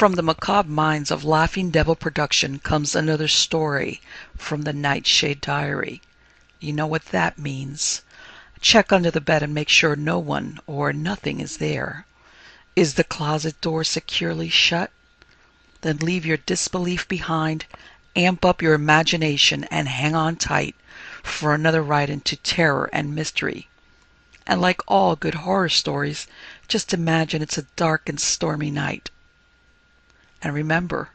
From the macabre minds of Laughing Devil Production comes another story from the Nightshade Diary. You know what that means. Check under the bed and make sure no one or nothing is there. Is the closet door securely shut? Then leave your disbelief behind, amp up your imagination, and hang on tight for another ride into terror and mystery. And like all good horror stories, just imagine it's a dark and stormy night. And remember,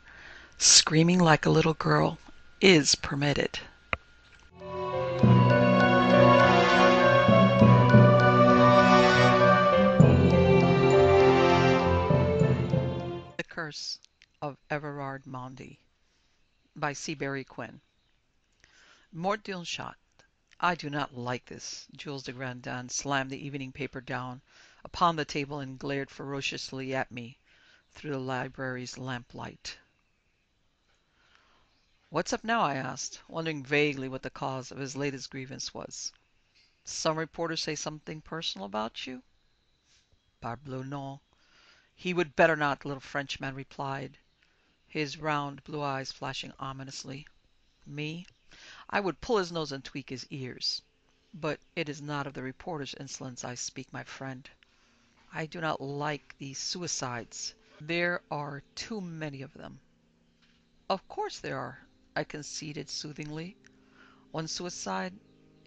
screaming like a little girl is permitted. The Curse of Everard Maundy by Seabury Quinn. Mort Duneshot. I do not like this. Jules de Grandin slammed the evening paper down upon the table and glared ferociously at me through the library's lamplight. "What's up now?" I asked, wondering vaguely what the cause of his latest grievance was. "Some reporter say something personal about you?" "Parbleu, non! He would better not," the little Frenchman replied, his round blue eyes flashing ominously. "Me? I would pull his nose and tweak his ears. But it is not of the reporter's insolence I speak, my friend. I do not like these suicides. There are too many of them." "Of course there are," I conceded soothingly. "One suicide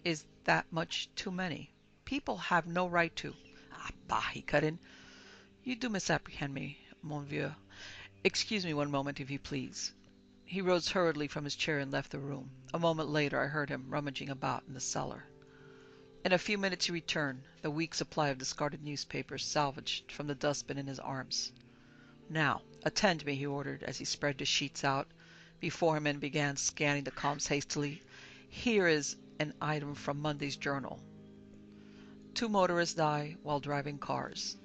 is that much too many. People have no right to "Ah, bah!" he cut in. "You do misapprehend me, mon vieux. Excuse me one moment, if you please." He rose hurriedly from his chair and left the room. A moment later I heard him rummaging about in the cellar. In a few minutes he returned, the week's supply of discarded newspapers salvaged from the dustbin in his arms. "Now, attend me," he ordered, as he spread the sheets out before him and began scanning the columns hastily. "Here is an item from Monday's Journal: Two motorists die while driving cars.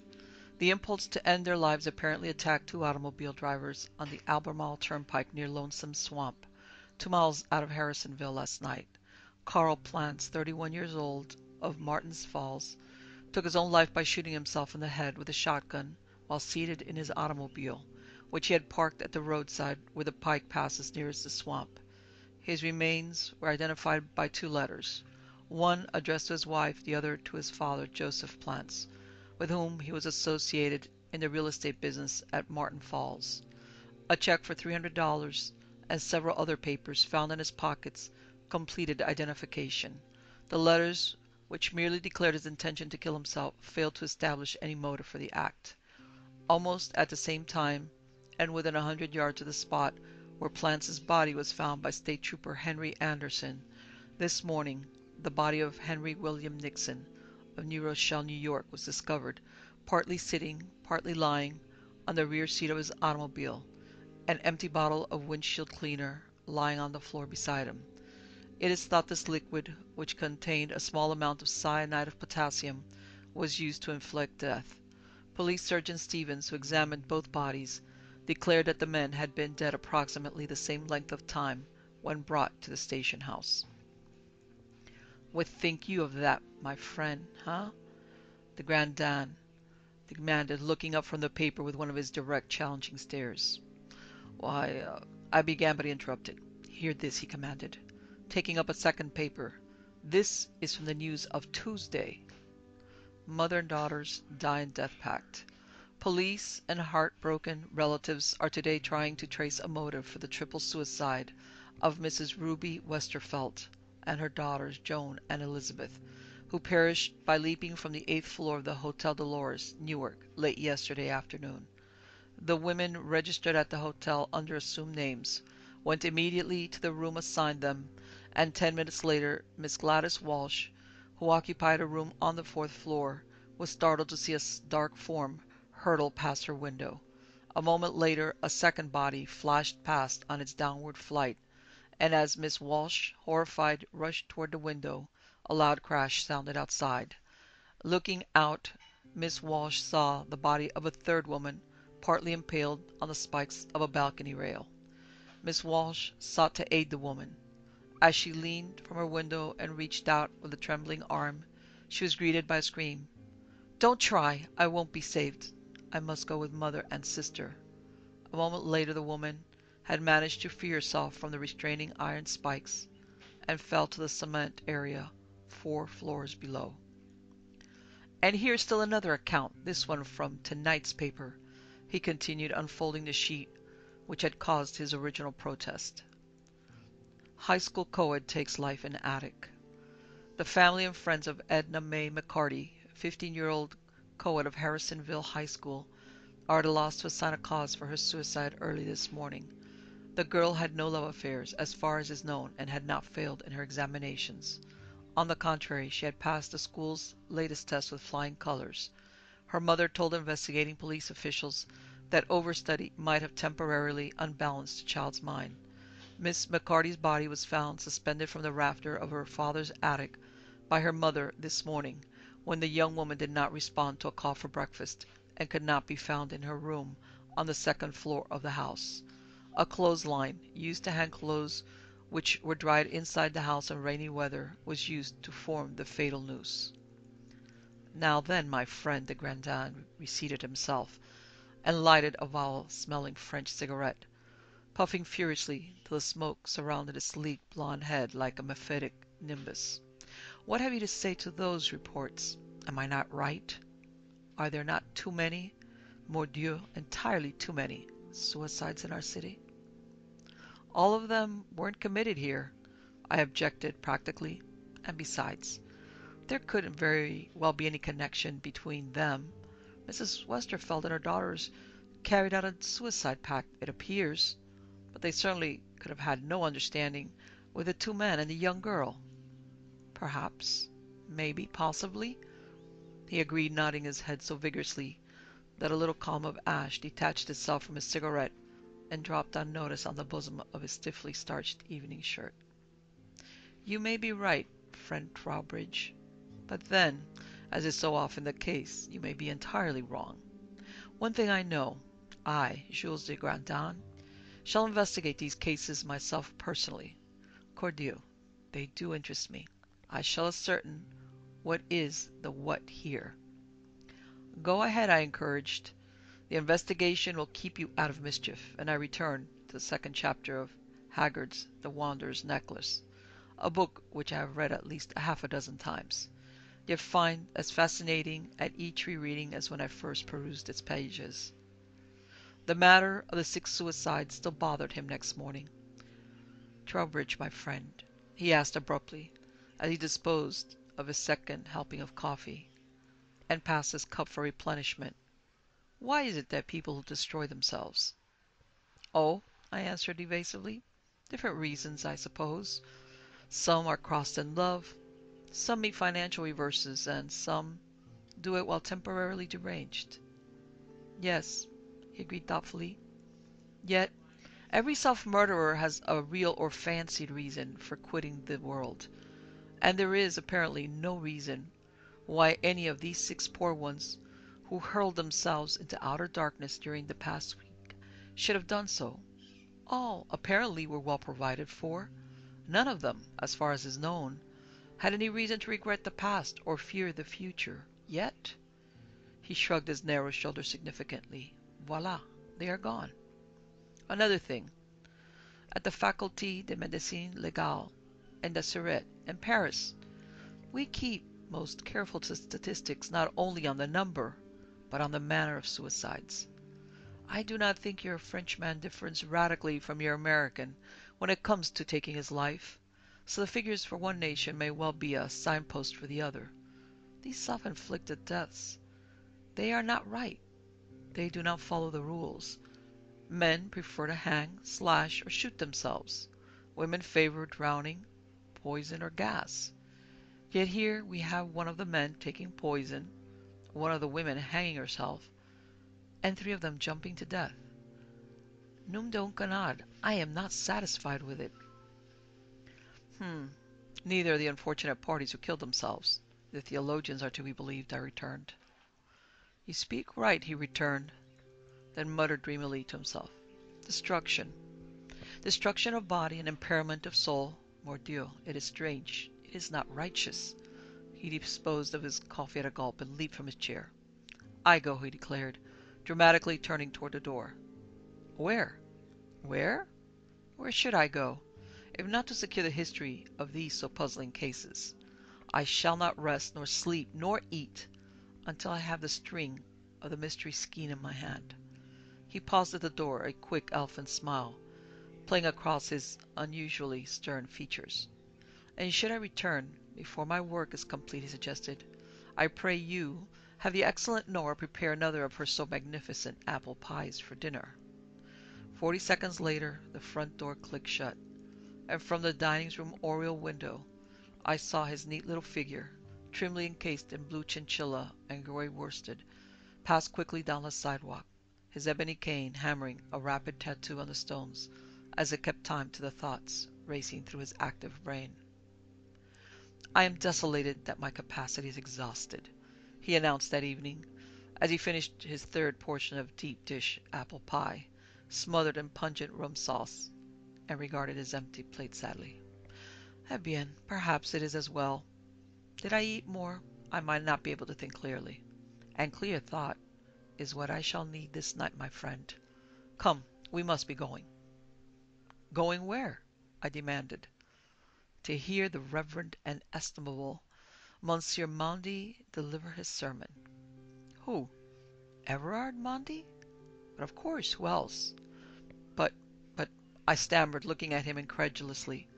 The impulse to end their lives apparently attacked two automobile drivers on the Albemarle Turnpike near Lonesome Swamp, two miles out of Harrisonville last night. Carl Plants, 31 years old, of Martins Falls, took his own life by shooting himself in the head with a shotgun while seated in his automobile, which he had parked at the roadside where the pike passes nearest the swamp. His remains were identified by two letters, one addressed to his wife, the other to his father, Joseph Plants with whom he was associated in the real estate business at Martin Falls. A check for $300 and several other papers found in his pockets completed identification. The letters, which merely declared his intention to kill himself, failed to establish any motive for the act. Almost at the same time, and within a hundred yards of the spot where Plants's body was found by State Trooper Henry Anderson this morning, the body of Henry William Nixon, of New Rochelle, New York, was discovered, partly sitting, partly lying, on the rear seat of his automobile, an empty bottle of windshield cleaner lying on the floor beside him. It is thought this liquid, which contained a small amount of cyanide of potassium, was used to inflict death. Police Surgeon Stevens, who examined both bodies, declared that the men had been dead approximately the same length of time when brought to the station house. What think you of that, my friend, huh? de Grandin demanded, looking up from the paper with one of his direct, challenging stares. "Why, uh, I began, but he interrupted. Hear this," he commanded, taking up a second paper. "This is from the News of Tuesday. Mother and daughters die in death pact. Police and heartbroken relatives are today trying to trace a motive for the triple suicide of Mrs. Ruby Westerfelt and her daughters Joan and Elizabeth, who perished by leaping from the eighth floor of the Hotel Dolores, Newark, late yesterday afternoon. The women registered at the hotel under assumed names went immediately to the room assigned them, and ten minutes later Miss Gladys Walsh, who occupied a room on the fourth floor, was startled to see a dark form hurtle past her window. A moment later a second body flashed past on its downward flight and as Miss Walsh, horrified, rushed toward the window, a loud crash sounded outside. Looking out, Miss Walsh saw the body of a third woman, partly impaled on the spikes of a balcony rail. Miss Walsh sought to aid the woman. As she leaned from her window and reached out with a trembling arm, she was greeted by a scream. "Don't try! I won't be saved. I must go with mother and sister." A moment later the woman had managed to free herself from the restraining iron spikes and fell to the cement area four floors below. And here's still another account, this one from tonight's paper, he continued, unfolding the sheet which had caused his original protest. High school coed takes life in attic. The family and friends of Edna May McCarty, 15-year-old coed of Harrisonville High School, are at a loss to assign a cause for her suicide early this morning. The girl had no love affairs, as far as is known, and had not failed in her examinations. On the contrary, she had passed the school's latest test with flying colors. Her mother told investigating police officials that overstudy might have temporarily unbalanced the child's mind. Miss McCarty's body was found suspended from the rafter of her father's attic by her mother this morning, when the young woman did not respond to a call for breakfast, and could not be found in her room on the second floor of the house. A clothesline, used to hang clothes which were dried inside the house in rainy weather, was used to form the fatal noose. Now then, my friend de Grandin reseated himself, and lighted a vile smelling French cigarette puffing furiously till the smoke surrounded his sleek blond head like a mephitic nimbus. What have you to say to those reports? Am I not right? Are there not too many, mordieu, entirely too many, suicides in our city? All of them weren't committed here, I objected practically. And besides, there couldn't very well be any connection between them. Mrs. Westerveld and her daughters carried out a suicide pact, it appears but they certainly could have had no understanding with the two men and the young girl. Perhaps, maybe, possibly, he agreed, nodding his head so vigorously that a little column of ash detached itself from his cigarette and dropped unnoticed on the bosom of his stiffly starched evening shirt. You may be right, friend Trowbridge, but then, as is so often the case, you may be entirely wrong. One thing I know, I, Jules de Grandin, Shall investigate these cases myself personally. Cordieu, they do interest me. I shall ascertain what is the what here. Go ahead, I encouraged. The investigation will keep you out of mischief, and I returned to the second chapter of Haggard's The Wanderer's Necklace, a book which I have read at least a half a dozen times, yet find as fascinating at each rereading as when I first perused its pages. The matter of the six suicides still bothered him next morning. "Trowbridge, my friend," he asked abruptly, as he disposed of his second helping of coffee, and passed his cup for replenishment, "why is it that people destroy themselves?" "Oh," I answered evasively, "different reasons, I suppose. Some are crossed in love, some meet financial reverses, and some do it while temporarily deranged." "Yes he agreed thoughtfully. Yet every self murderer has a real or fancied reason for quitting the world, and there is apparently no reason why any of these six poor ones who hurled themselves into outer darkness during the past week should have done so. All, apparently, were well provided for. None of them, as far as is known, had any reason to regret the past or fear the future. Yet He shrugged his narrow shoulders significantly. Voila, they are gone. Another thing. At the Faculté de Médecine Légale and the Surete in Paris, we keep most careful to statistics not only on the number, but on the manner of suicides. I do not think your Frenchman differs radically from your American when it comes to taking his life, so the figures for one nation may well be a signpost for the other. These self-inflicted deaths, they are not right. They do not follow the rules. Men prefer to hang, slash, or shoot themselves. Women favor drowning, poison, or gas. Yet here we have one of the men taking poison, one of the women hanging herself, and three of them jumping to death. D'un canard, I am not satisfied with it. Hmm. Neither are the unfortunate parties who killed themselves. The theologians are to be believed, I returned. "You speak right," he returned, then muttered dreamily to himself. "Destruction. Destruction of body and impairment of soul. Mordieu, it is strange. It is not righteous." He disposed of his coffee at a gulp and leaped from his chair. "I go," he declared, dramatically turning toward the door. Where? Where? Where should I go, if not to secure the history of these so puzzling cases? I shall not rest, nor sleep, nor eat, until I have the string of the mystery skein in my hand. He paused at the door, a quick elfin smile playing across his unusually stern features. "And should I return before my work is complete," he suggested, "I pray you have the excellent Nora prepare another of her so magnificent apple pies for dinner." Forty seconds later the front door clicked shut, and from the dining room oriel window I saw his neat little figure, trimly encased in blue chinchilla and gray worsted, passed quickly down the sidewalk, his ebony cane hammering a rapid tattoo on the stones as it kept time to the thoughts racing through his active brain. "I am desolated that my capacity is exhausted," he announced that evening, as he finished his third portion of deep dish apple pie, smothered in pungent rum sauce, and regarded his empty plate sadly. "Eh bien, perhaps it is as well. Did I eat more, I might not be able to think clearly, and clear thought is what I shall need this night, my friend. Come, we must be going." "Going where?" I demanded. "To hear the reverend and estimable Monsieur Maundy deliver his sermon." "Who? Everard Maundy? But of course. Who else?" "But but," I stammered, looking at him incredulously,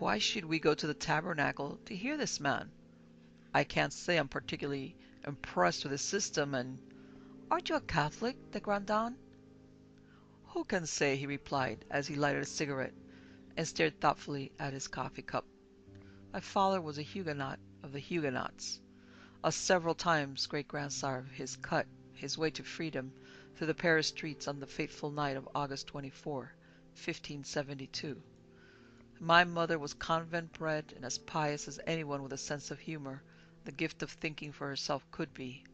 "why should we go to the Tabernacle to hear this man? I can't say I'm particularly impressed with his system, and Aren't you a Catholic, de Grandin?" "Who can say?" he replied, as he lighted a cigarette and stared thoughtfully at his coffee cup. "My father was a Huguenot of the Huguenots, a several times great grandsire of his cut his way to freedom through the Paris streets on the fateful night of August 24, 1572. My mother was convent bred and as pious as anyone with a sense of humor, the gift of thinking for herself could be.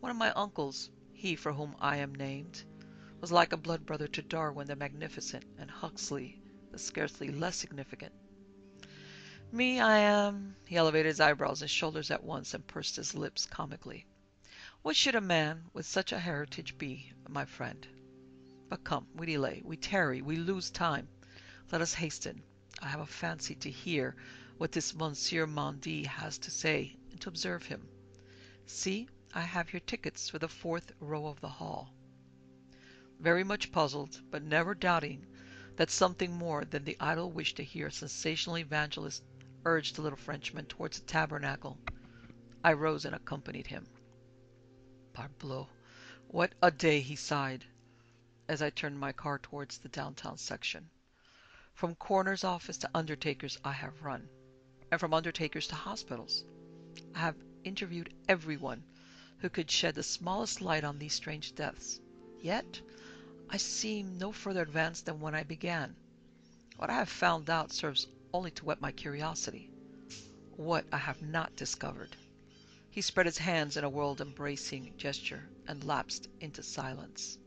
One of my uncles, he for whom I am named was like a blood brother to Darwin the Magnificent and Huxley the scarcely less significant. Me, I am He elevated his eyebrows and shoulders at once and pursed his lips comically. What should a man with such a heritage be, my friend? But come, we delay, we tarry, we lose time. Let us hasten. I have a fancy to hear what this Monsieur Maundy has to say, and to observe him. See, I have your tickets for the fourth row of the hall very much puzzled, but never doubting that something more than the idle wish to hear a sensational evangelist urged the little Frenchman towards the tabernacle, I rose and accompanied him. Parbleu, what a day! he sighed, as I turned my car towards the downtown section. From coroner's office to undertaker's I have run, and from undertakers to hospitals. I have interviewed everyone who could shed the smallest light on these strange deaths. Yet I seem no further advanced than when I began. What I have found out serves only to whet my curiosity. What I have not discovered. He spread his hands in a world embracing gesture and lapsed into silence.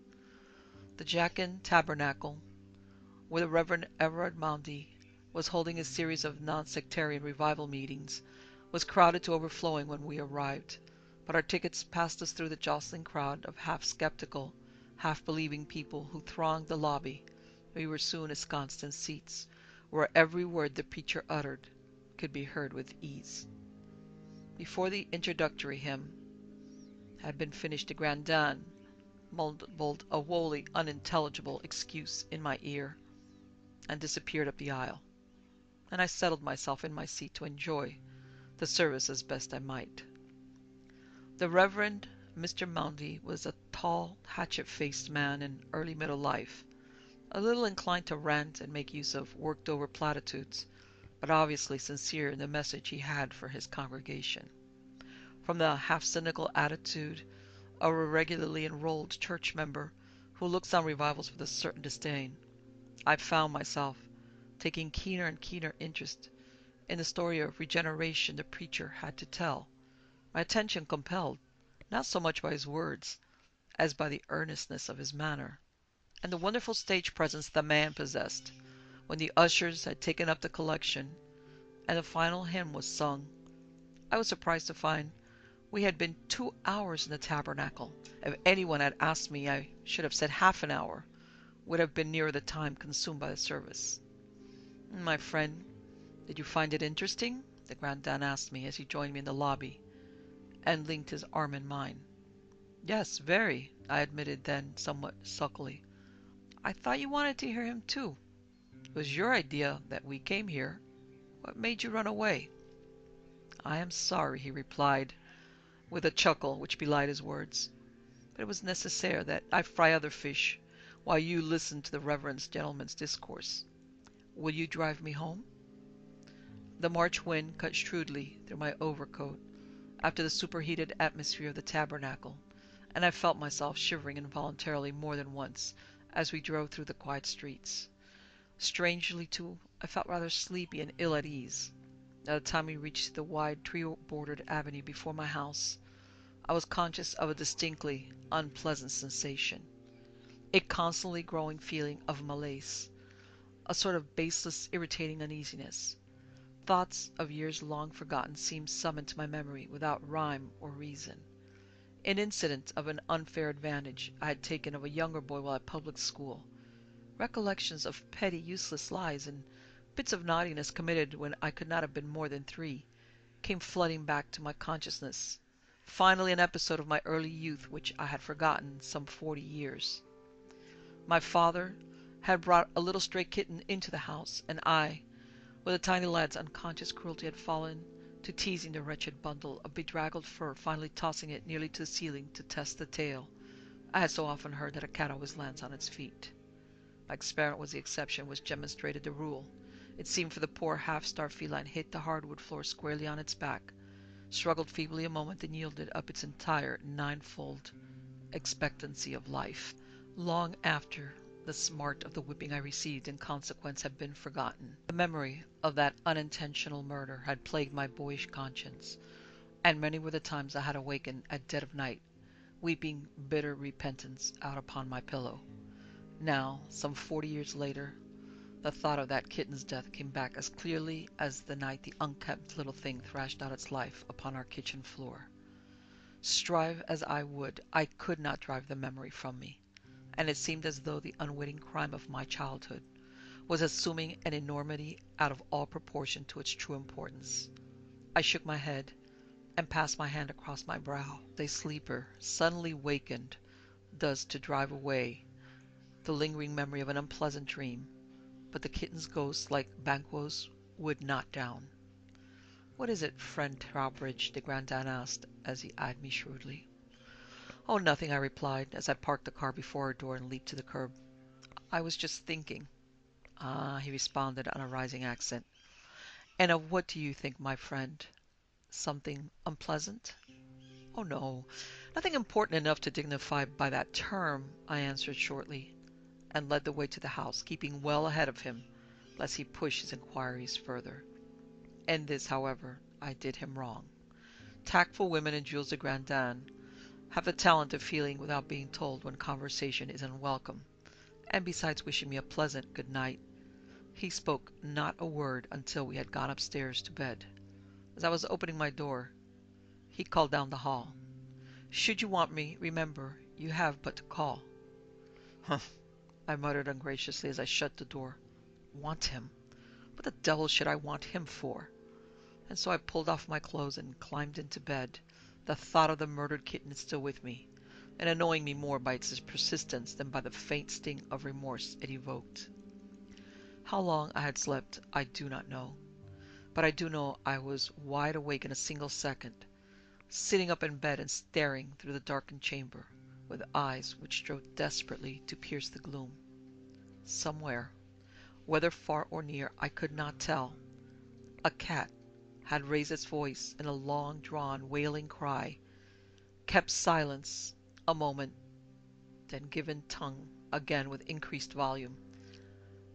The Jachin Tabernacle, where the Reverend Everard Maundy was holding a series of non sectarian revival meetings, was crowded to overflowing when we arrived, but our tickets passed us through the jostling crowd of half skeptical half believing people who thronged the lobby, we were soon ensconced in seats where every word the preacher uttered could be heard with ease. Before the introductory hymn had been finished, de Grandin mumbled a wholly unintelligible excuse in my ear and disappeared up the aisle, and I settled myself in my seat to enjoy the service as best I might. The Reverend Mr. Maundy was a tall, hatchet faced man in early middle life, a little inclined to rant and make use of worked over platitudes, but obviously sincere in the message he had for his congregation. From the half cynical attitude of a regularly enrolled church member who looks on revivals with a certain disdain, I found myself taking keener and keener interest in the story of regeneration the preacher had to tell, my attention compelled not so much by his words as by the earnestness of his manner, and the wonderful stage presence the man possessed. When the ushers had taken up the collection, and the final hymn was sung, I was surprised to find We had been two hours in the tabernacle. If anyone had asked me, I should have said half an hour would have been nearer the time consumed by the service. My friend, did you find it interesting? de Grandin asked me as he joined me in the lobby and linked his arm in mine. Yes, very, I admitted then, somewhat sulkily. I thought you wanted to hear him too. It was your idea that we came here. What made you run away? I am sorry, he replied, with a chuckle which belied his words. But it was necessaire that I fry other fish while you listen to the reverend gentleman's discourse. Will you drive me home? The March wind cut shrewdly through my overcoat after the superheated atmosphere of the tabernacle, and I felt myself shivering involuntarily more than once as we drove through the quiet streets. Strangely, too, I felt rather sleepy and ill at ease. By the time we reached the wide tree bordered avenue before my house, I was conscious of a distinctly unpleasant sensation, a constantly growing feeling of malaise, a sort of baseless, irritating uneasiness. Thoughts of years long forgotten seemed summoned to my memory without rhyme or reason. An incident of an unfair advantage I had taken of a younger boy while at public school. Recollections of petty, useless lies, and bits of naughtiness committed when I could not have been more than three, came flooding back to my consciousness. Finally, an episode of my early youth which I had forgotten some forty years. My father had brought a little stray kitten into the house, and I, with the tiny lad's unconscious cruelty had fallen to teasing the wretched bundle of bedraggled fur, finally tossing it nearly to the ceiling to test the tail. I had so often heard that a cat always lands on its feet. My experiment was the exception which demonstrated the rule. It seemed for the poor half-starved feline hit the hardwood floor squarely on its back, struggled feebly a moment, then yielded up its entire ninefold expectancy of life. Long after the smart of the whipping I received in consequence had been forgotten. The memory of that unintentional murder had plagued my boyish conscience, and many were the times I had awakened at dead of night, weeping bitter repentance out upon my pillow. Now, some forty years later, the thought of that kitten's death came back as clearly as the night the unkempt little thing thrashed out its life upon our kitchen floor. Strive as I would, I could not drive the memory from me and it seemed as though the unwitting crime of my childhood was assuming an enormity out of all proportion to its true importance. I shook my head and passed my hand across my brow. A sleeper, suddenly wakened, does to drive away the lingering memory of an unpleasant dream, but the kitten's ghost, like Banquo's, would not down. What is it, friend Trowbridge?" de Grandin asked, as he eyed me shrewdly. "Oh, nothing," I replied, as I parked the car before her door and leaped to the curb. "I was just thinking." "Ah," he responded on a rising accent. "And of what do you think, my friend? Something unpleasant?" "Oh, no, nothing important enough to dignify by that term," I answered shortly, and led the way to the house, keeping well ahead of him, lest he push his inquiries further. In this, however, I did him wrong. Tactful women in Jules de Grandin have the talent of feeling without being told when conversation is unwelcome, and besides wishing me a pleasant good night, he spoke not a word until we had gone upstairs to bed. As I was opening my door, he called down the hall, "Should you want me, remember you have but to call." "Humph!" I muttered ungraciously as I shut the door. Want him? What the devil should I want him for? And so I pulled off my clothes and climbed into bed. The thought of the murdered kitten is still with me, and annoying me more by its persistence than by the faint sting of remorse it evoked. How long I had slept I do not know, but I do know I was wide awake in a single second, sitting up in bed and staring through the darkened chamber, with eyes which strove desperately to pierce the gloom. Somewhere, whether far or near I could not tell, a cat had raised its voice in a long drawn, wailing cry, kept silence a moment, then given tongue again with increased volume.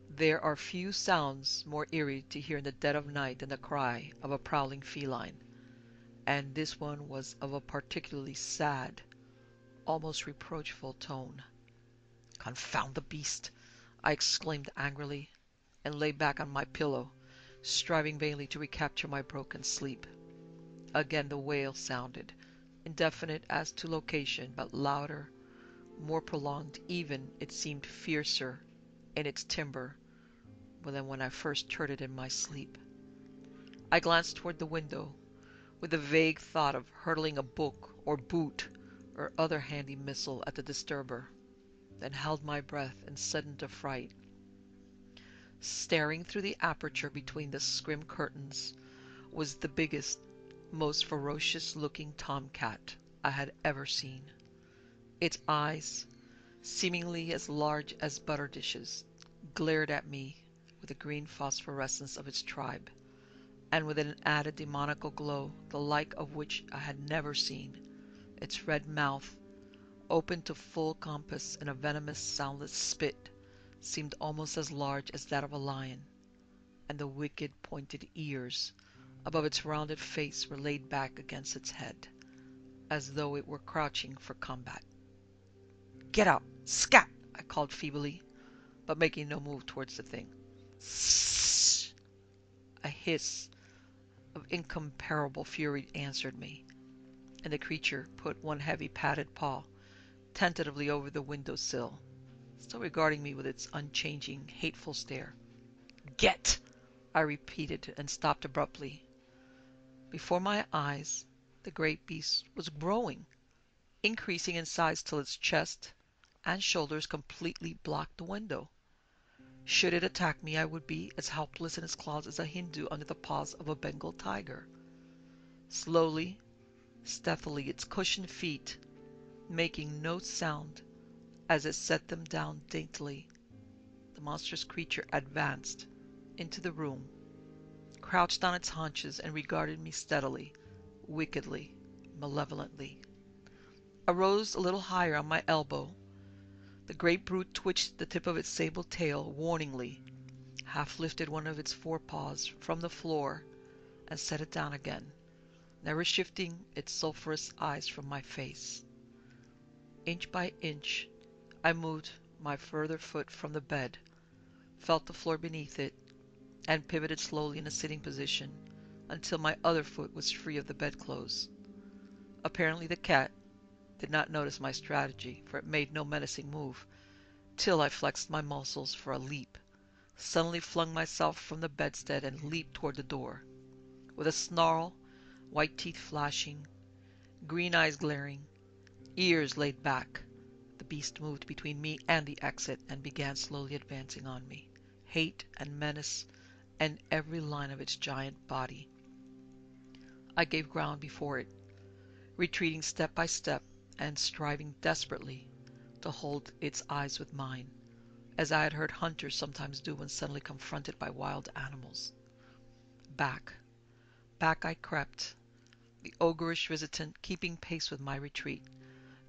There are few sounds more eerie to hear in the dead of night than the cry of a prowling feline, and this one was of a particularly sad, almost reproachful tone. "Confound the beast!" I exclaimed angrily, and lay back on my pillow striving vainly to recapture my broken sleep. Again the wail sounded, indefinite as to location, but louder, more prolonged, even, it seemed fiercer in its timbre than when I first heard it in my sleep. I glanced toward the window, with the vague thought of hurling a book or boot or other handy missile at the disturber, then held my breath in sudden affright. Staring through the aperture between the scrim curtains was the biggest, most ferocious looking tomcat I had ever seen. Its eyes, seemingly as large as butter dishes, glared at me with the green phosphorescence of its tribe and with an added demoniacal glow, the like of which I had never seen. Its red mouth, open to full compass in a venomous, soundless spit, seemed almost as large as that of a lion, and the wicked pointed ears above its rounded face were laid back against its head, as though it were crouching for combat. Get out! Scat! I called feebly, but making no move towards the thing. Ssssh! A hiss of incomparable fury answered me, and the creature put one heavy padded paw tentatively over the window sill, still regarding me with its unchanging, hateful stare. Get! I repeated, and stopped abruptly. Before my eyes the great beast was growing, increasing in size till its chest and shoulders completely blocked the window. Should it attack me, I would be as helpless in its claws as a Hindu under the paws of a Bengal tiger. Slowly, stealthily, its cushioned feet making no sound as it set them down daintily, the monstrous creature advanced into the room, crouched on its haunches, and regarded me steadily, wickedly, malevolently. I rose a little higher on my elbow the great brute twitched the tip of its sable tail warningly, half lifted one of its forepaws from the floor, and set it down again, never shifting its sulphurous eyes from my face. Inch by inch I moved my further foot from the bed, felt the floor beneath it, and pivoted slowly in a sitting position until my other foot was free of the bedclothes. Apparently the cat, did not notice my strategy, for it made no menacing move, till I flexed my muscles for a leap, suddenly flung myself from the bedstead, and leaped toward the door. With a snarl, white teeth flashing, green eyes glaring, ears laid back, the beast moved between me and the exit and began slowly advancing on me, hate and menace and every line of its giant body. I gave ground before it, retreating step by step and striving desperately to hold its eyes with mine, as I had heard hunters sometimes do when suddenly confronted by wild animals. Back, back I crept, the ogreish visitant keeping pace with my retreat,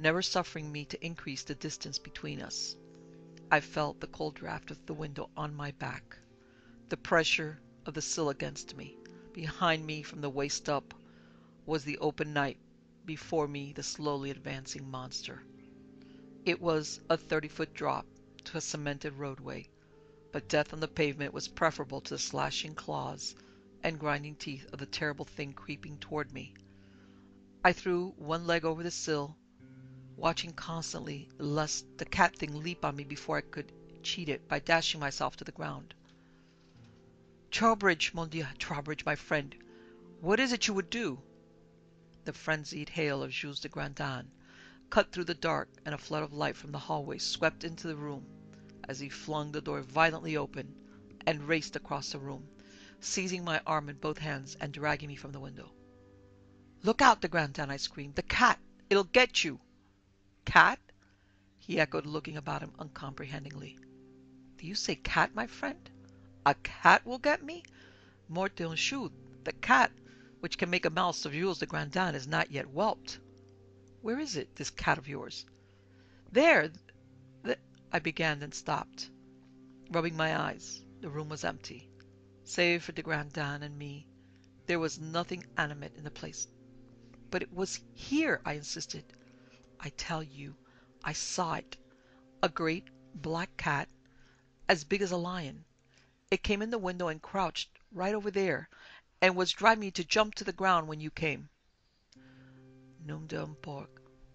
never suffering me to increase the distance between us. I felt the cold draft of the window on my back, the pressure of the sill against me. Behind me, from the waist up, was the open night before me the slowly advancing monster. It was a thirty foot drop to a cemented roadway, but death on the pavement was preferable to the slashing claws and grinding teeth of the terrible thing creeping toward me. I threw one leg over the sill, watching constantly lest the cat thing leap on me before I could cheat it by dashing myself to the ground. Trowbridge, mon Dieu, Trowbridge, my friend, what is it you would do? The frenzied hail of Jules de Grandin cut through the dark, and a flood of light from the hallway swept into the room as he flung the door violently open and raced across the room, seizing my arm in both hands and dragging me from the window. "Look out, de Grandin!" I screamed. "The cat! It'll get you!" "Cat?" he echoed, looking about him uncomprehendingly. "Do you say cat, my friend? A cat will get me? Mort d'un chou, the cat which can make a mouse of Jules de Grandin is not yet whelped. Where is it, this cat of yours? There! th I began, then stopped, rubbing my eyes. The room was empty. Save for de Grandin and me, there was nothing animate in the place. But it was here, I insisted. I tell you, I saw it. A great black cat, as big as a lion. It came in the window and crouched right over there, and was driving me to jump to the ground when you came. Nom d'un.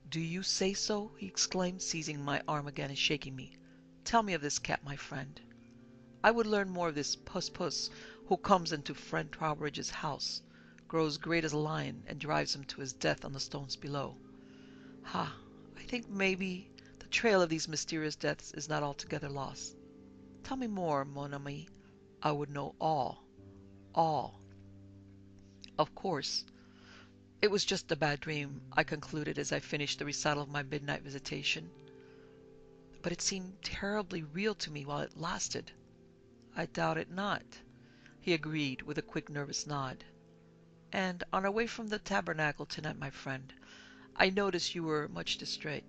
Do you say so? he exclaimed, seizing my arm again and shaking me. Tell me of this cat, my friend. I would learn more of this Puss Puss who comes into friend Trowbridge's house, grows great as a lion, and drives him to his death on the stones below. Ha! I think maybe the trail of these mysterious deaths is not altogether lost. Tell me more, mon ami. I would know all, all. Of course, it was just a bad dream, I concluded as I finished the recital of my midnight visitation. But it seemed terribly real to me while it lasted. I doubt it not, he agreed with a quick nervous nod. And on our way from the tabernacle tonight, my friend, I noticed you were much distraught.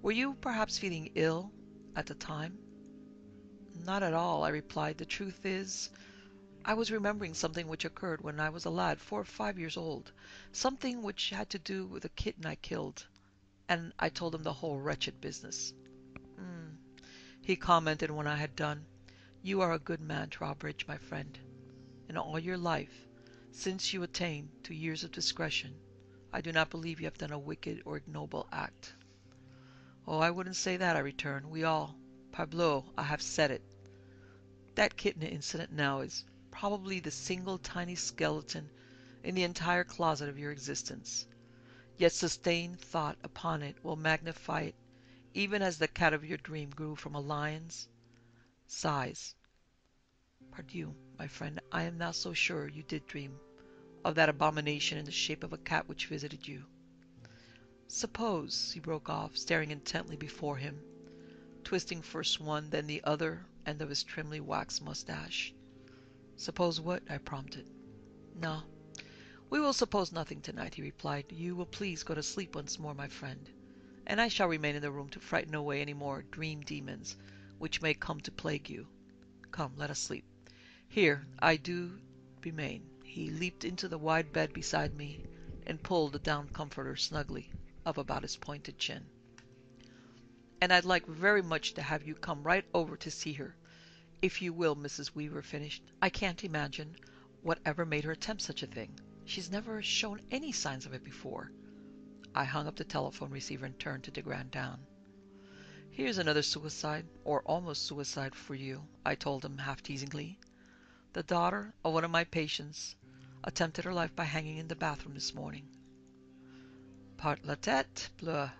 Were you perhaps feeling ill at the time? Not at all, I replied. The truth is, I was remembering something which occurred when I was a lad, four or five years old, something which had to do with a kitten I killed, and I told him the whole wretched business. Mm, he commented when I had done. You are a good man, Trowbridge, my friend. In all your life, since you attained to years of discretion, I do not believe you have done a wicked or ignoble act. Oh, I wouldn't say that, I returned. We all Parbleu, I have said it. That kitten incident now is probably the single tiny skeleton in the entire closet of your existence. Yet sustained thought upon it will magnify it even as the cat of your dream grew from a lion's size. Pardieu, my friend, I am not so sure you did dream of that abomination in the shape of a cat which visited you. Suppose, he broke off, staring intently before him, twisting first one, then the other end of his trimly waxed mustache. Suppose what? I prompted. No, we will suppose nothing tonight, he replied. You will please go to sleep once more, my friend, and I shall remain in the room to frighten away any more dream demons which may come to plague you. Come, let us sleep. Here, I do remain. He leaped into the wide bed beside me and pulled the down comforter snugly up about his pointed chin and I'd like very much to have you come right over to see her, if you will, Mrs. Weaver finished. I can't imagine whatever made her attempt such a thing. She's never shown any signs of it before. I hung up the telephone receiver and turned to de Grandin. Here's another suicide, or almost suicide, for you, I told him half teasingly. The daughter of one of my patients attempted her life by hanging in the bathroom this morning. Part la tête, bleu,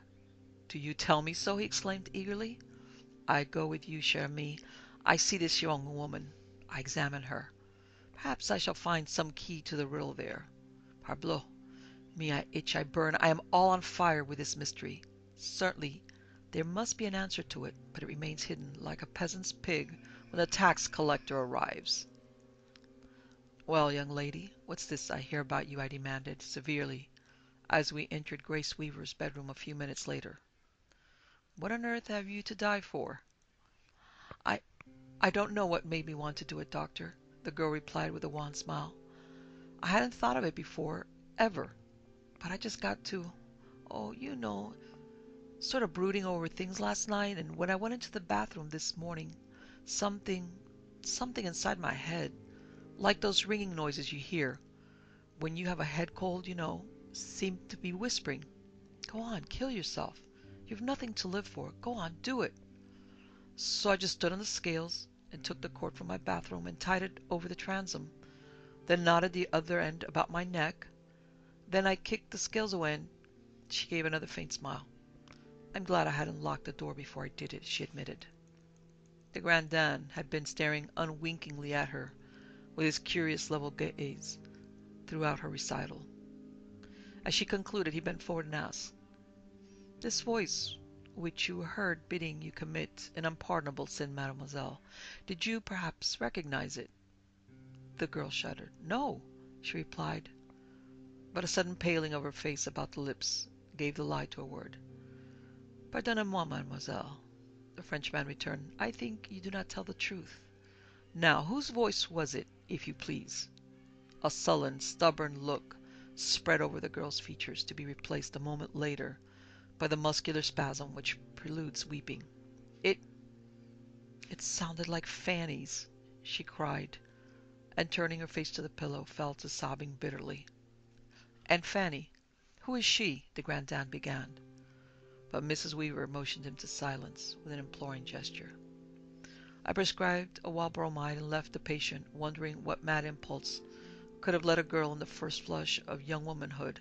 do you tell me so? he exclaimed eagerly. I go with you, cher ami. I see this young woman. I examine her. Perhaps I shall find some key to the riddle there. Parbleu! Me, I itch, I burn. I am all on fire with this mystery. Certainly there must be an answer to it, but it remains hidden, like a peasant's pig when the tax collector arrives. Well, young lady, what's this I hear about you? I demanded, severely, as we entered Grace Weaver's bedroom a few minutes later. What on earth have you to die for? I I don't know what made me want to do it, Doctor, the girl replied with a wan smile. I hadn't thought of it before, ever. But I just got to oh, you know, sort of brooding over things last night, and when I went into the bathroom this morning, something something inside my head, like those ringing noises you hear when you have a head cold, you know, seem to be whispering, Go on, kill yourself. You've nothing to live for. Go on, do it. So I just stood on the scales and took the cord from my bathroom and tied it over the transom, then knotted the other end about my neck. Then I kicked the scales away and she gave another faint smile. I'm glad I hadn't locked the door before I did it, she admitted. de Grandin had been staring unwinkingly at her with his curious level gaze throughout her recital. As she concluded, he bent forward and asked, this voice which you heard bidding you commit an unpardonable sin, mademoiselle, did you perhaps recognize it? The girl shuddered. No, she replied, but a sudden paling of her face about the lips gave the lie to her word. Pardonnez-moi, mademoiselle, the Frenchman returned. I think you do not tell the truth. Now, whose voice was it, if you please? A sullen, stubborn look spread over the girl's features, to be replaced a moment later by the muscular spasm which preludes weeping. It it sounded like Fanny's, she cried, and turning her face to the pillow, fell to sobbing bitterly. And Fanny, Who is she? de Grandin began. But Mrs. Weaver motioned him to silence with an imploring gesture. I prescribed a wild bromide and left the patient wondering what mad impulse could have led a girl in the first flush of young womanhood,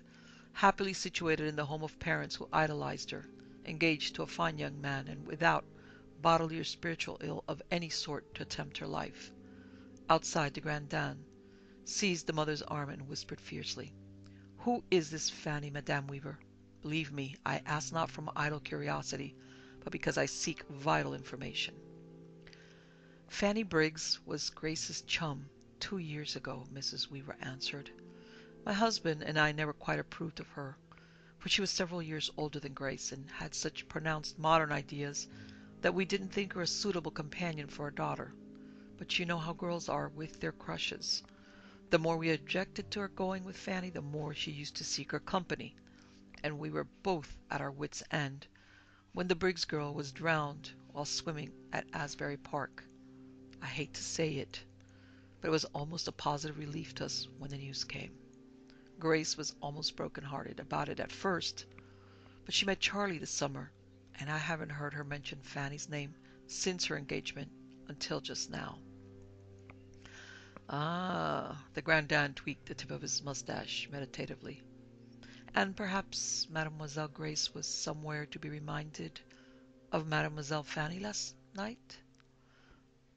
happily situated in the home of parents who idolized her, engaged to a fine young man, and without bodily or spiritual ill of any sort to attempt her life. Outside, de Grandin seized the mother's arm and whispered fiercely, "Who is this Fanny, Madame Weaver? Believe me, I ask not from idle curiosity, but because I seek vital information." Fanny Briggs was Grace's chum two years ago, Mrs. Weaver answered. My husband and I never quite approved of her, for she was several years older than Grace, and had such pronounced modern ideas that we didn't think her a suitable companion for a daughter. But you know how girls are with their crushes. The more we objected to her going with Fanny, the more she used to seek her company, and we were both at our wits' end when the Briggs girl was drowned while swimming at Asbury Park. I hate to say it, but it was almost a positive relief to us when the news came. Grace was almost broken-hearted about it at first, but she met Charlie this summer, and I haven't heard her mention Fanny's name since her engagement until just now. Ah, de Grandin tweaked the tip of his mustache meditatively. And perhaps Mademoiselle Grace was somewhere to be reminded of Mademoiselle Fanny last night?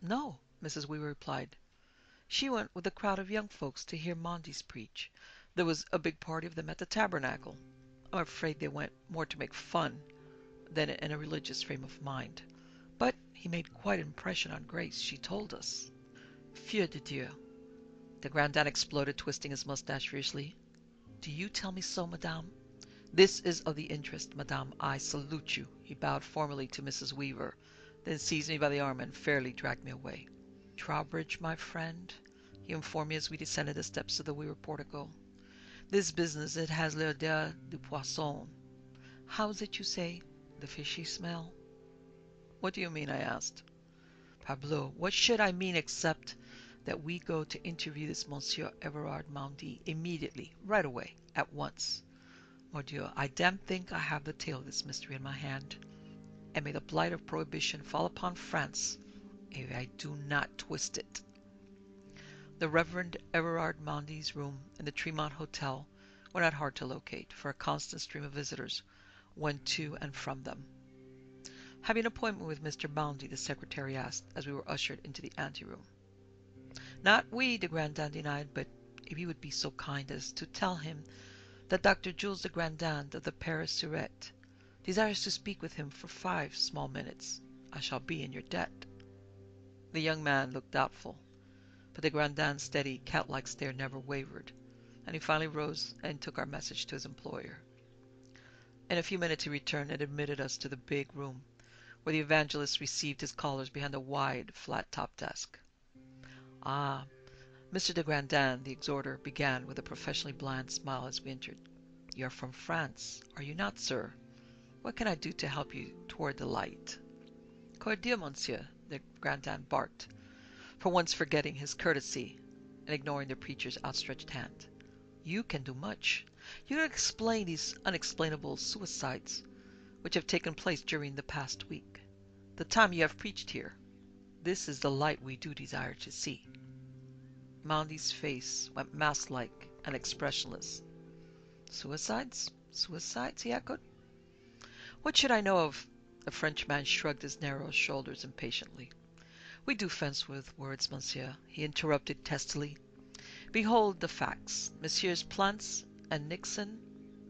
No, Mrs. Weaver replied. She went with a crowd of young folks to hear Mondes preach. There was a big party of them at the Tabernacle. I'm afraid they went more to make fun than in a religious frame of mind. But he made quite an impression on Grace, she told us. Feu de Dieu! De Grandin exploded, twisting his mustache fiercely. Do you tell me so, madame? This is of the interest, madame. I salute you. He bowed formally to Mrs. Weaver, then seized me by the arm and fairly dragged me away. Trowbridge, my friend, he informed me as we descended the steps of the Weaver portico. This business, it has l'odeur du poisson. How is it you say? The fishy smell? What do you mean? I asked. Parbleu, what should I mean except that we go to interview this Monsieur Everard Maundy immediately, right away, at once. Mordieu, I damn think I have the tail of this mystery in my hand, and may the blight of prohibition fall upon France if I do not twist it. The Reverend Everard Maundy's room in the Tremont Hotel were not hard to locate, for a constant stream of visitors went to and from them. Having an appointment with Mr. Maundy, the secretary asked, as we were ushered into the anteroom. Not we, de Grandin denied, but if you would be so kind as to tell him that Dr. Jules de Grandin of the Paris Surete desires to speak with him for five small minutes, I shall be in your debt. The young man looked doubtful, but de Grandin's steady, cat-like stare never wavered, and he finally rose and took our message to his employer. In a few minutes he returned and admitted us to the big room, where the evangelist received his callers behind a wide, flat-topped desk. Ah, Mr. de Grandin, the exhorter began with a professionally bland smile as we entered. You are from France, are you not, sir? What can I do to help you toward the light? Cordieu, monsieur, de Grandin barked, for once forgetting his courtesy and ignoring the preacher's outstretched hand. You can do much. You can explain these unexplainable suicides which have taken place during the past week, the time you have preached here. This is the light we do desire to see. Maundy's face went mask-like and expressionless. Suicides? Suicides? he echoed. What should I know of? The Frenchman shrugged his narrow shoulders impatiently. We do fence with words, monsieur, he interrupted testily. Behold the facts. Messieurs Plantz and Nixon,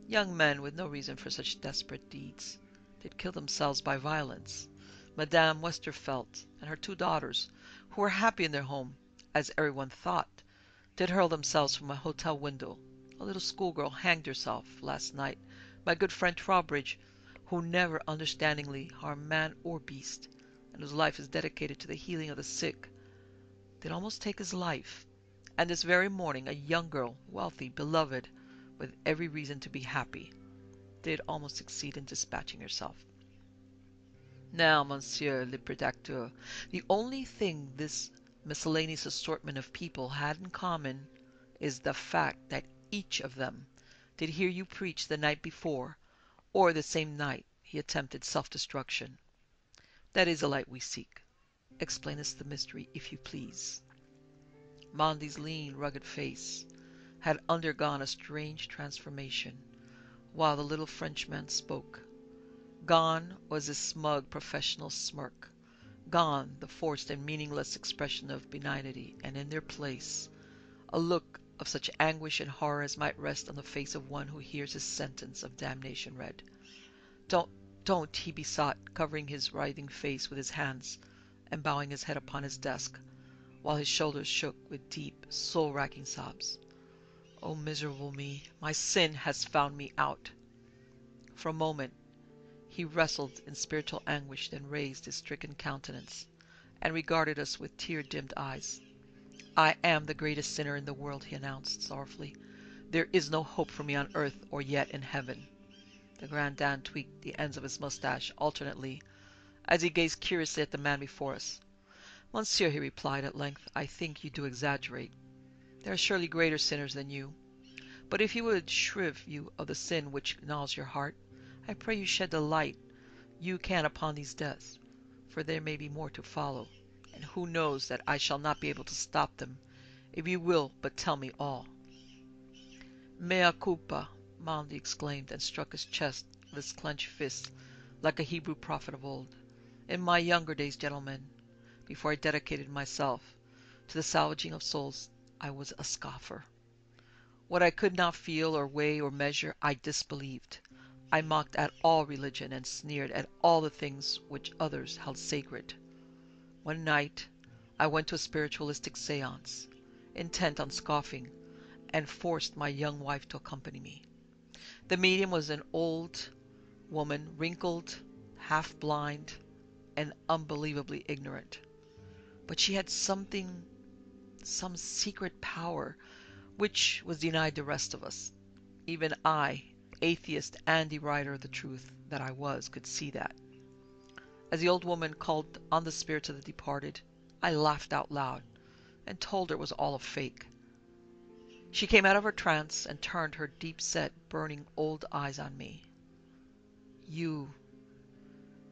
young men with no reason for such desperate deeds, did kill themselves by violence. Madame Westervelt and her two daughters, who were happy in their home, as everyone thought, did hurl themselves from a hotel window. A little schoolgirl hanged herself last night. My good friend Trowbridge, who never understandingly harm man or beast, and whose life is dedicated to the healing of the sick, did almost take his life. And this very morning a young girl, wealthy, beloved, with every reason to be happy, did almost succeed in dispatching herself. Now, Monsieur le Prédacteur, the only thing this miscellaneous assortment of people had in common is the fact that each of them did hear you preach the night before, or the same night he attempted self destruction. That is the light we seek. Explain us the mystery, if you please. Maundy's lean, rugged face had undergone a strange transformation while the little Frenchman spoke. Gone was his smug professional smirk, gone the forced and meaningless expression of benignity, and in their place a look of such anguish and horror as might rest on the face of one who hears his sentence of damnation read. Don't, don't, he besought, covering his writhing face with his hands and bowing his head upon his desk, while his shoulders shook with deep, soul racking sobs. O miserable me! My sin has found me out! For a moment he wrestled in spiritual anguish, then raised his stricken countenance and regarded us with tear dimmed eyes. I am the greatest sinner in the world, he announced sorrowfully. There is no hope for me on earth or yet in heaven. De Grandin tweaked the ends of his mustache alternately as he gazed curiously at the man before us. Monsieur, he replied at length, I think you do exaggerate. There are surely greater sinners than you. But if you would shrive you of the sin which gnaws your heart, I pray you shed the light you can upon these deaths, for there may be more to follow, and who knows that I shall not be able to stop them, if you will but tell me all. Mea culpa, Maundy exclaimed, and struck his chest with his clenched fist like a Hebrew prophet of old. In my younger days, gentlemen, before I dedicated myself to the salvaging of souls, I was a scoffer. What I could not feel or weigh or measure, I disbelieved. I mocked at all religion and sneered at all the things which others held sacred. One night I went to a spiritualistic seance, intent on scoffing, and forced my young wife to accompany me. The medium was an old woman, wrinkled, half blind, and unbelievably ignorant. But she had something some secret power which was denied the rest of us. Even I, atheist and derider of the truth that I was, could see that. As the old woman called on the spirits of the departed, I laughed out loud and told her it was all a fake. She came out of her trance and turned her deep set, burning old eyes on me. You,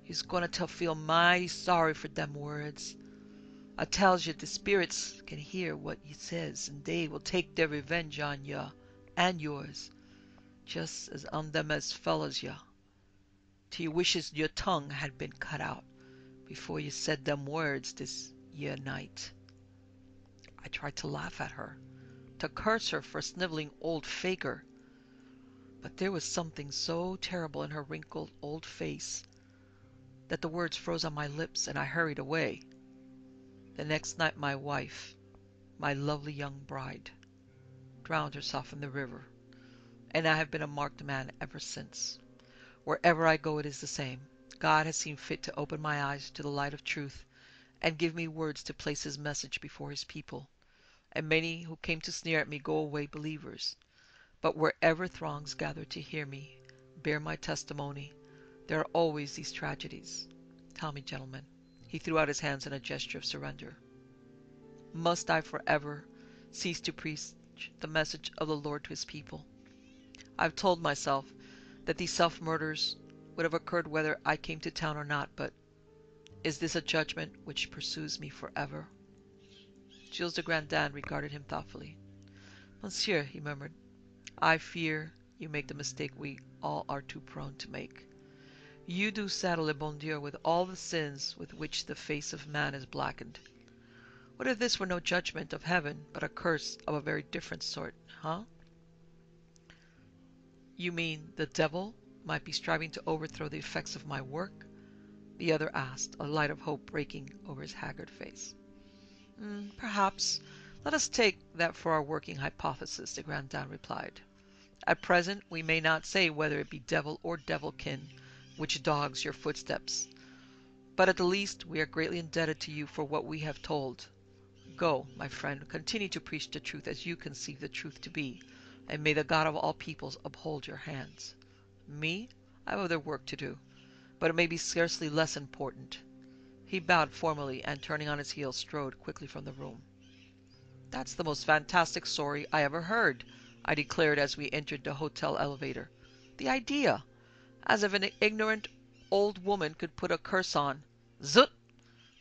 you's going to feel mighty sorry for them words. I tells you the spirits can hear what you says, and they will take their revenge on ya and yours, just as on them as fellows ya, till you wishes your tongue had been cut out before you said them words this year night. I tried to laugh at her, to curse her for a sniveling old faker, but there was something so terrible in her wrinkled old face that the words froze on my lips, and I hurried away. The next night my wife, my lovely young bride, drowned herself in the river, and I have been a marked man ever since. Wherever I go it is the same. God has seen fit to open my eyes to the light of truth and give me words to place His message before His people, and many who came to sneer at me go away believers. But wherever throngs gather to hear me bear my testimony, there are always these tragedies. Tell me, gentlemen, he threw out his hands in a gesture of surrender. Must I forever cease to preach the message of the Lord to his people? I've told myself that these self murders would have occurred whether I came to town or not, but is this a judgment which pursues me forever? Jules de Grandin regarded him thoughtfully. Monsieur, he murmured, I fear you make the mistake we all are too prone to make. You do saddle le bon Dieu with all the sins with which the face of man is blackened. What if this were no judgment of heaven, but a curse of a very different sort, huh? You mean the devil might be striving to overthrow the effects of my work? The other asked, a light of hope breaking over his haggard face. Mm, perhaps. Let us take that for our working hypothesis, de Grandin replied. At present we may not say whether it be devil or devilkin which dogs your footsteps. But at the least we are greatly indebted to you for what we have told. Go, my friend, continue to preach the truth as you conceive the truth to be, and may the God of all peoples uphold your hands. Me, I have other work to do, but it may be scarcely less important. He bowed formally and, turning on his heel, strode quickly from the room. That's the most fantastic story I ever heard, I declared as we entered the hotel elevator. The idea! As if an ignorant old woman could put a curse on Zut!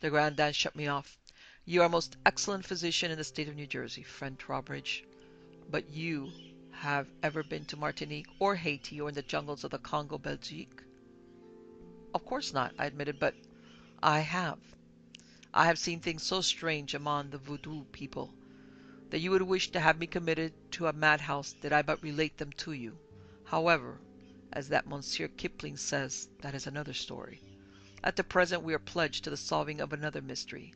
De Grandin shut me off. You are a most excellent physician in the State of New Jersey, friend Trowbridge. But you have ever been to Martinique or Haiti or in the jungles of the Congo Belgique? Of course not, I admitted, but I have. I have seen things so strange among the Voodoo people that you would wish to have me committed to a madhouse did I but relate them to you. However, as that Monsieur Kipling says, that is another story. At the present we are pledged to the solving of another mystery.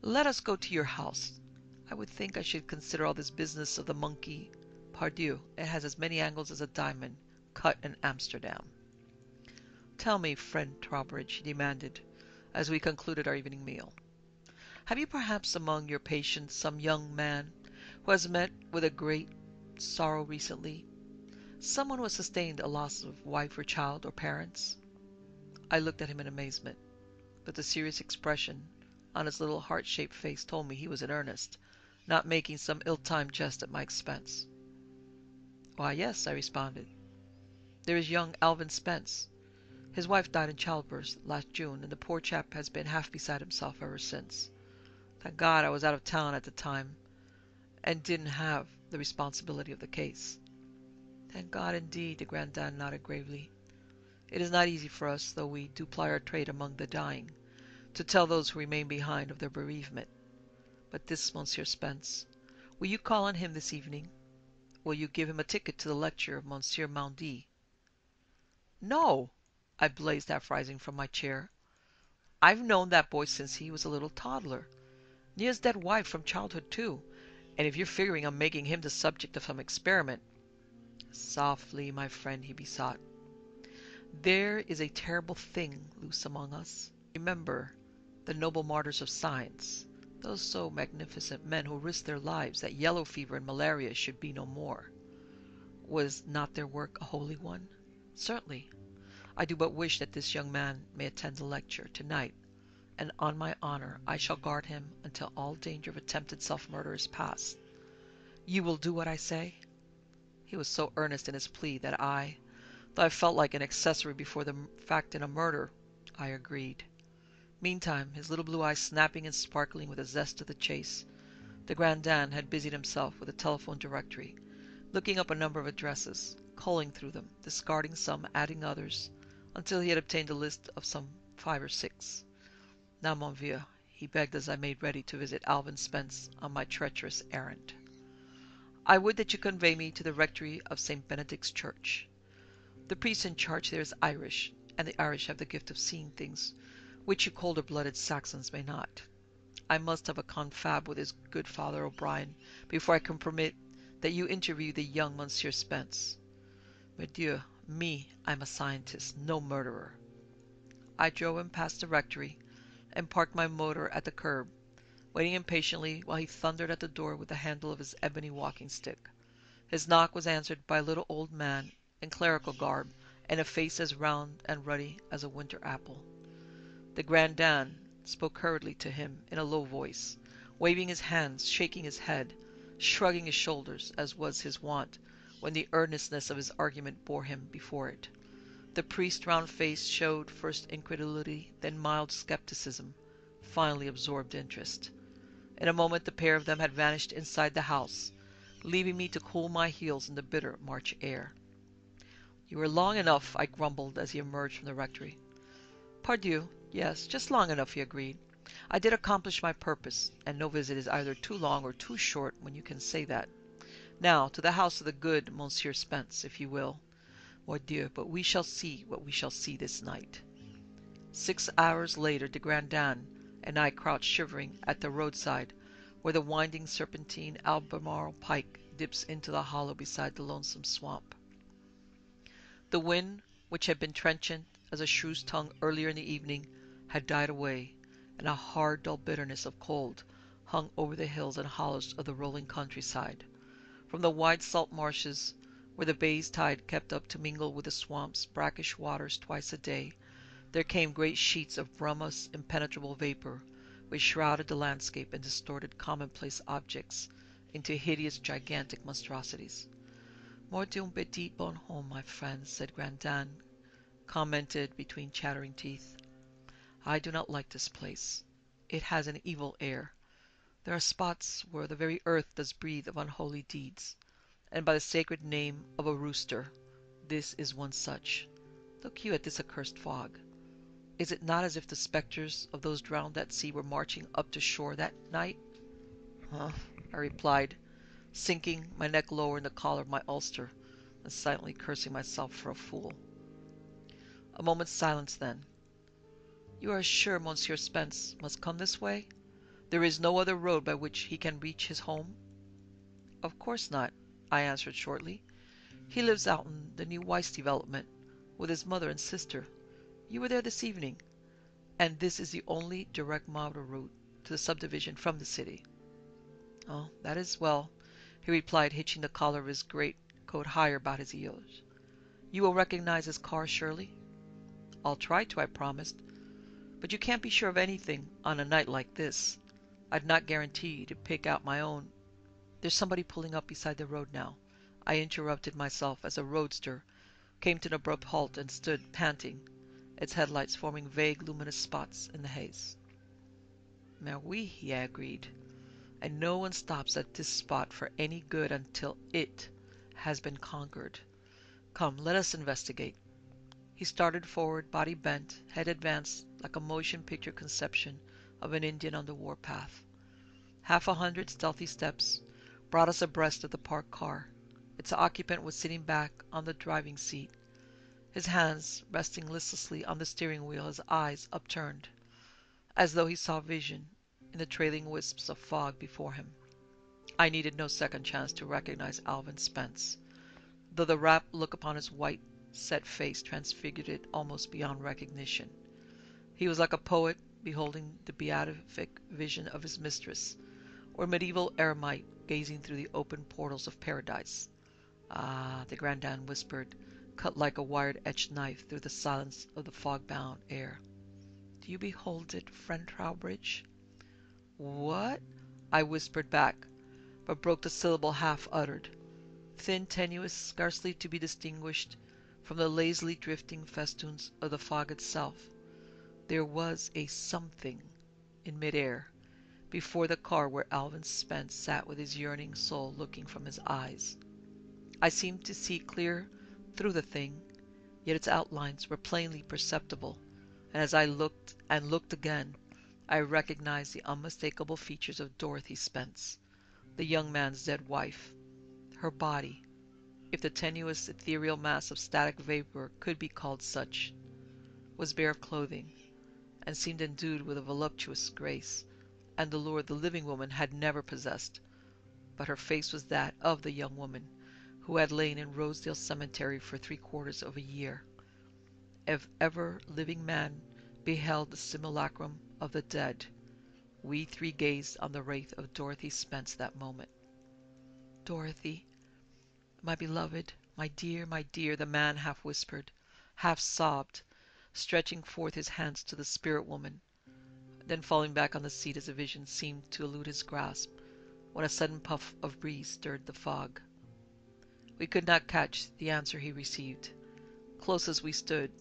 Let us go to your house. I would think I should consider all this business of the monkey Pardieu, it has as many angles as a diamond cut in Amsterdam. Tell me, friend Trowbridge, he demanded, as we concluded our evening meal, have you perhaps among your patients some young man who has met with a great sorrow recently? Someone who has sustained a loss of wife or child or parents? I looked at him in amazement, but the serious expression on his little heart shaped face told me he was in earnest, not making some ill timed jest at my expense. Why, yes, I responded. There is young Alvin Spence. His wife died in childbirth last June, and the poor chap has been half beside himself ever since. Thank God I was out of town at the time and didn't have the responsibility of the case. Thank God, indeed, de Grandin nodded gravely. It is not easy for us, though we do ply our trade among the dying, to tell those who remain behind of their bereavement. But this Monsieur Spence, will you call on him this evening? Will you give him a ticket to the lecture of Monsieur Maundy? No! I blazed, half rising from my chair. I've known that boy since he was a little toddler. His dead wife from childhood, too. And if you're figuring on making him the subject of some experiment... Softly, my friend, he besought. There is a terrible thing loose among us. Remember the noble martyrs of science, those so magnificent men who risked their lives that yellow fever and malaria should be no more. Was not their work a holy one? Certainly. I do but wish that this young man may attend the lecture to-night, and on my honor I shall guard him until all danger of attempted self-murder is past. You will do what I say?" He was so earnest in his plea that I, though I felt like an accessory before the fact in a murder, I agreed. Meantime, his little blue eyes snapping and sparkling with the zest of the chase, de Grandin had busied himself with a telephone directory, looking up a number of addresses, calling through them, discarding some, adding others, until he had obtained a list of some five or six. Now, mon vieux, he begged as I made ready to visit Alvin Spence on my treacherous errand, I would that you convey me to the rectory of St. Benedict's Church. The priest in charge there is Irish, and the Irish have the gift of seeing things which you colder blooded Saxons may not. I must have a confab with his good Father O'Brien before I can permit that you interview the young Monsieur Spence. Dieu, me, I'm a scientist, no murderer. I drove him past the rectory and parked my motor at the curb, waiting impatiently while he thundered at the door with the handle of his ebony walking stick. His knock was answered by a little old man in clerical garb and a face as round and ruddy as a winter apple. De Grandin spoke hurriedly to him in a low voice, waving his hands, shaking his head, shrugging his shoulders, as was his wont when the earnestness of his argument bore him before it. The priest's round face showed first incredulity, then mild skepticism, finally absorbed interest. In a moment the pair of them had vanished inside the house, leaving me to cool my heels in the bitter March air. "You were long enough," I grumbled as he emerged from the rectory. "Pardieu, yes, just long enough," he agreed. "I did accomplish my purpose, and no visit is either too long or too short when you can say that. Now to the house of the good Monsieur Spence, if you will. Mordieu, but we shall see what we shall see this night." Six hours later De Grandin and I crouched shivering at the roadside, where the winding serpentine Albemarle pike dips into the hollow beside the lonesome swamp. The wind, which had been trenchant as a shrew's tongue earlier in the evening, had died away, and a hard, dull bitterness of cold hung over the hills and hollows of the rolling countryside. From the wide salt marshes, where the bay's tide kept up to mingle with the swamp's brackish waters twice a day, there came great sheets of brumous, impenetrable vapor, which shrouded the landscape and distorted commonplace objects into hideous, gigantic monstrosities. Mort d'un petit bonhomme, my friend, said Grandin, commented between chattering teeth. I do not like this place. It has an evil air. There are spots where the very earth does breathe of unholy deeds, and by the sacred name of a rooster, this is one such. Look you at this accursed fog. Is it not as if the spectres of those drowned at sea were marching up to shore that night? Huh, I replied, sinking my neck lower in the collar of my ulster, and silently cursing myself for a fool. A moment's silence then. You are sure Monsieur Spence must come this way? There is no other road by which he can reach his home? Of course not, I answered shortly. He lives out in the new Weiss development with his mother and sister. You were there this evening, and this is the only direct motor route to the subdivision from the city. Oh, that is well, he replied, hitching the collar of his great coat higher about his ears. You will recognize his car, surely? I'll try to, I promised. But you can't be sure of anything on a night like this. I'd not guarantee to pick out my own. There's somebody pulling up beside the road now. I interrupted myself as a roadster came to an abrupt halt and stood panting, its headlights forming vague luminous spots in the haze. Mais oui, he agreed. And no one stops at this spot for any good until it has been conquered. Come, let us investigate. He started forward, body bent, head advanced like a motion picture conception of an Indian on the warpath. Half a hundred stealthy steps brought us abreast of the parked car. Its occupant was sitting back on the driving seat, his hands resting listlessly on the steering wheel, his eyes upturned, as though he saw vision in the trailing wisps of fog before him. I needed no second chance to recognize Alvin Spence, though the rapt look upon his white, set face transfigured it almost beyond recognition. He was like a poet beholding the beatific vision of his mistress, or a medieval eremite gazing through the open portals of paradise. Ah, de Grandin whispered, cut like a wired etched knife through the silence of the fog-bound air. Do you behold it, friend Trowbridge? What? I whispered back, but broke the syllable half uttered. Thin, tenuous, scarcely to be distinguished from the lazily drifting festoons of the fog itself, there was a something in mid-air before the car where Alvin Spence sat with his yearning soul looking from his eyes. I seemed to see clear through the thing, yet its outlines were plainly perceptible, and as I looked and looked again, I recognized the unmistakable features of Dorothy Spence, the young man's dead wife. Her body, if the tenuous ethereal mass of static vapor could be called such, was bare of clothing, and seemed endued with a voluptuous grace and allure the living woman had never possessed. But her face was that of the young woman who had lain in Rosedale Cemetery for three quarters of a year. If ever living man beheld the simulacrum of the dead, we three gazed on the wraith of Dorothy Spence that moment. Dorothy, my beloved, my dear, my dear, the man half whispered, half sobbed, stretching forth his hands to the spirit woman, then falling back on the seat as a vision seemed to elude his grasp, when a sudden puff of breeze stirred the fog. We could not catch the answer he received, close as we stood,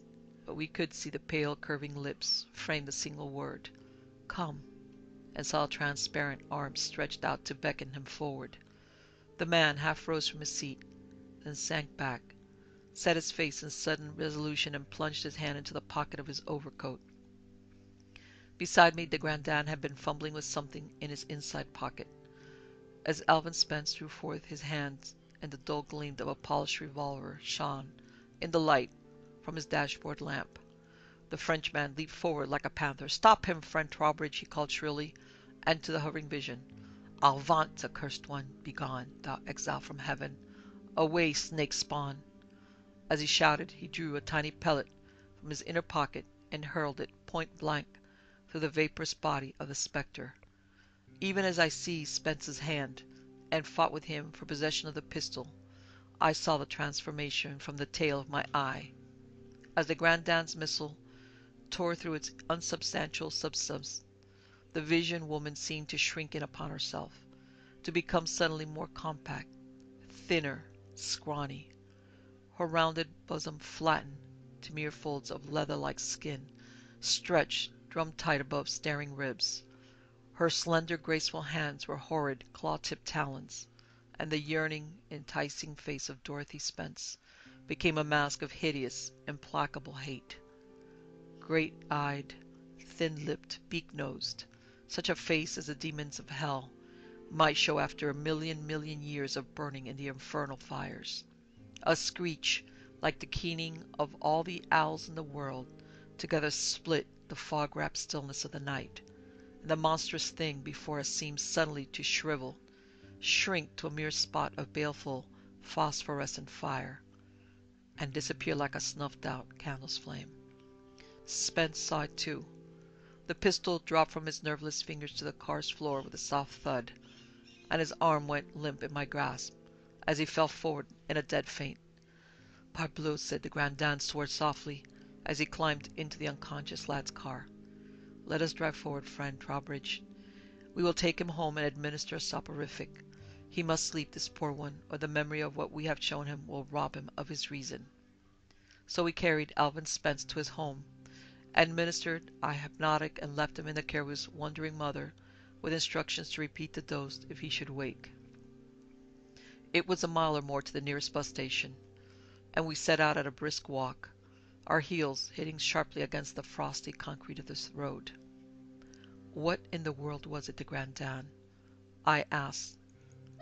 but we could see the pale, curving lips frame the single word, "Come," and saw transparent arms stretched out to beckon him forward. The man half rose from his seat, then sank back, set his face in sudden resolution, and plunged his hand into the pocket of his overcoat. Beside me, de Grandin had been fumbling with something in his inside pocket. As Alvin Spence drew forth his hand and the dull gleam of a polished revolver shone, in the light, from his dashboard lamp. The Frenchman leaped forward like a panther. "Stop him, friend Trowbridge!" he called shrilly, and to the hovering vision. "Avaunt, accursed one! Begone, thou exile from heaven! Away, snake spawn!" As he shouted, he drew a tiny pellet from his inner pocket and hurled it point blank through the vaporous body of the spectre. Even as I seized Spence's hand, and fought with him for possession of the pistol, I saw the transformation from the tail of my eye. As de Grandin's missile tore through its unsubstantial substance, the vision woman seemed to shrink in upon herself, to become suddenly more compact, thinner, scrawny, her rounded bosom flattened to mere folds of leather like skin, stretched drum tight above staring ribs. Her slender, graceful hands were horrid, claw tipped talons, and the yearning, enticing face of Dorothy Spence became a mask of hideous, implacable hate. Great eyed, thin lipped, beak nosed, such a face as the demons of hell might show after a million million years of burning in the infernal fires. A screech like the keening of all the owls in the world together split the fog wrapped stillness of the night, and the monstrous thing before us seemed suddenly to shrivel, shrink to a mere spot of baleful phosphorescent fire, and disappear like a snuffed out candle's flame. Spence saw it too. The pistol dropped from his nerveless fingers to the car's floor with a soft thud, and his arm went limp in my grasp as he fell forward in a dead faint. "Parbleu!" said de Grandin sword softly as he climbed into the unconscious lad's car. "Let us drive forward, friend Trowbridge. We will take him home and administer a soporific. He must sleep, this poor one, or the memory of what we have shown him will rob him of his reason." So we carried Alvin Spence to his home, administered a hypnotic, and left him in the care of his wondering mother, with instructions to repeat the dose if he should wake. It was a mile or more to the nearest bus station, and we set out at a brisk walk, our heels hitting sharply against the frosty concrete of the road. What in the world was it, de Grandin? I asked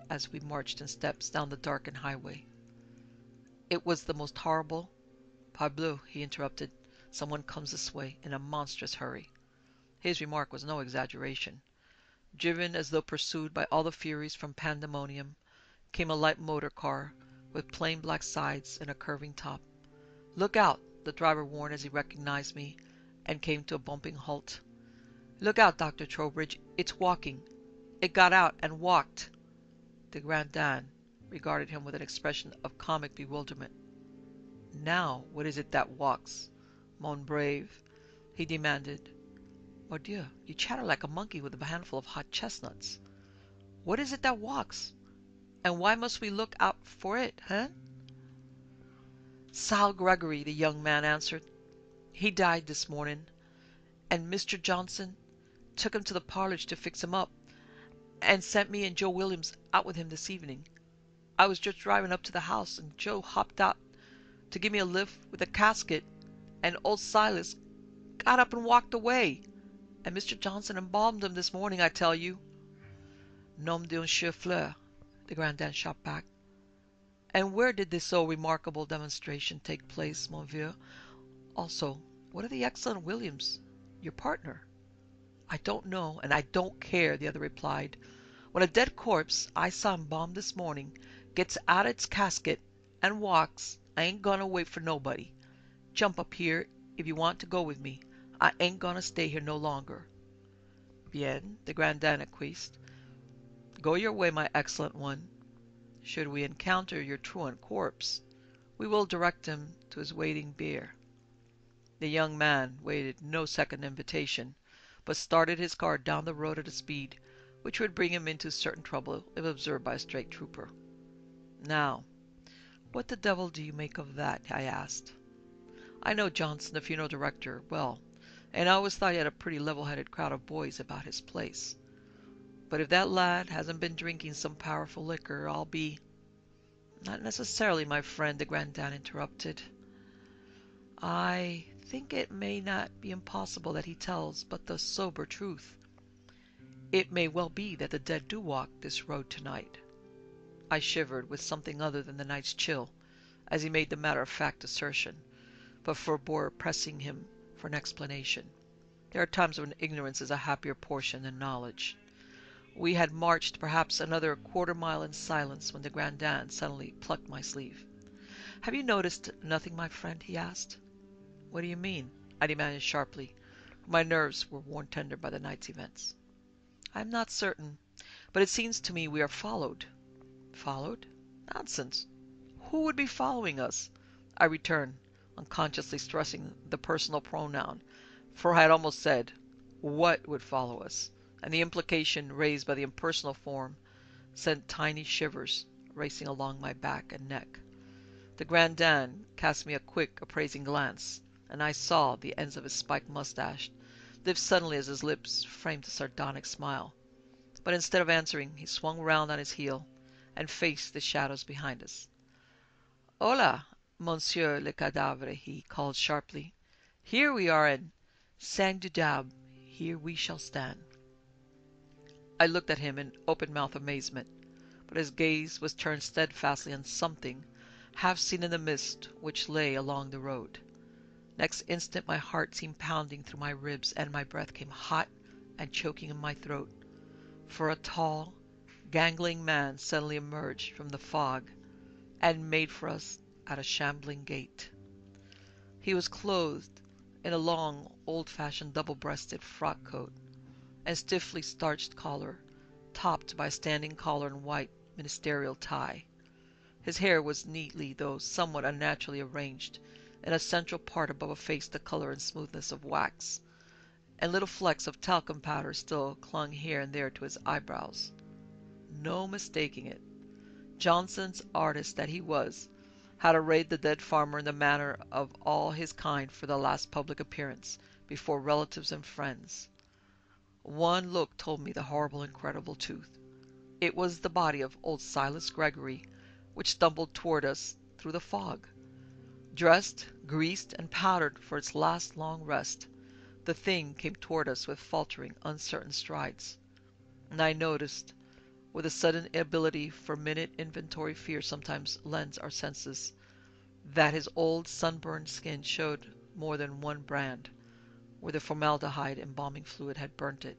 as we marched in steps down the darkened highway. It was the most horrible Parbleu, he interrupted. Someone comes this way in a monstrous hurry. His remark was no exaggeration. Driven as though pursued by all the furies from Pandemonium, came a light motor car with plain black sides and a curving top. "Look out!" the driver warned as he recognized me and came to a bumping halt. "Look out, Dr. Trowbridge! It's walking! It got out and walked!" De Grandin regarded him with an expression of comic bewilderment. "Now, what is it that walks, mon brave?" he demanded. "Mordieu! You chatter like a monkey with a handful of hot chestnuts. What is it that walks? And why must we look out for it, hein?" "Sal Gregory," the young man answered. "He died this morning, and Mr. Johnson took him to the parlours to fix him up, and sent me and Joe Williams out with him this evening. I was just driving up to the house, and Joe hopped out to give me a lift with the casket, and old Silas got up and walked away, and Mr. Johnson embalmed him this morning, I tell you." "Nom d'un chou-fleur!" The Grandame shot back. "And where did this so remarkable demonstration take place, mon vieux? Also, what of the excellent Williams, your partner?" "I don't know, and I don't care," the other replied. "When a dead corpse I saw embalmed this morning gets out of its casket and walks, I ain't goin' to wait for nobody. Jump up here if you want to go with me. I ain't goin' to stay here no longer." "Bien," de Grandin acquiesced. "Go your way, my excellent one. Should we encounter your truant corpse, we will direct him to his waiting bier." The young man waited no second invitation, but started his car down the road at a speed which would bring him into certain trouble if observed by a straight trooper. "Now, what the devil do you make of that?" I asked. I know Johnson, the funeral director, well, and I always thought he had a pretty level headed crowd of boys about his place. But if that lad hasn't been drinking some powerful liquor, I'll be "Not necessarily, my friend," de Grandin interrupted. "I think it may not be impossible that he tells but the sober truth. It may well be that the dead do walk this road to-night." I shivered with something other than the night's chill as he made the matter of fact assertion, but forbore pressing him for an explanation. There are times when ignorance is a happier portion than knowledge. We had marched perhaps another quarter mile in silence when de Grandin suddenly plucked my sleeve. "Have you noticed nothing, my friend?" he asked. "What do you mean?" I demanded sharply, my nerves were worn tender by the night's events. "I am not certain, but it seems to me we are followed." "Followed? Nonsense! Who would be following us?" I returned, unconsciously stressing the personal pronoun, for I had almost said, "What would follow us?" And the implication raised by the impersonal form sent tiny shivers racing along my back and neck. De Grandin cast me a quick, appraising glance, and I saw the ends of his spiked mustache lift suddenly as his lips framed a sardonic smile. But instead of answering, he swung round on his heel and faced the shadows behind us. "Hola, Monsieur le Cadavre!" he called sharply. "Here we are, in sang du diable, here we shall stand!" I looked at him in open mouthed amazement, but his gaze was turned steadfastly on something half seen in the mist which lay along the road. Next instant my heart seemed pounding through my ribs, and my breath came hot and choking in my throat, for a tall, gangling man suddenly emerged from the fog and made for us at a shambling gait. He was clothed in a long, old fashioned double breasted frock coat and stiffly starched collar, topped by a standing collar and white ministerial tie. His hair was neatly, though somewhat unnaturally, arranged in a central part above a face the color and smoothness of wax, and little flecks of talcum powder still clung here and there to his eyebrows. No mistaking it. Johnson's artist that he was had arrayed the dead farmer in the manner of all his kind for the last public appearance before relatives and friends. One look told me the horrible, incredible truth. It was the body of old Silas Gregory which stumbled toward us through the fog. Dressed, greased, and powdered for its last long rest, the thing came toward us with faltering, uncertain strides. And I noticed, with a sudden ability for minute inventory fear sometimes lends our senses, that his old sunburned skin showed more than one brand where the formaldehyde embalming fluid had burnt it.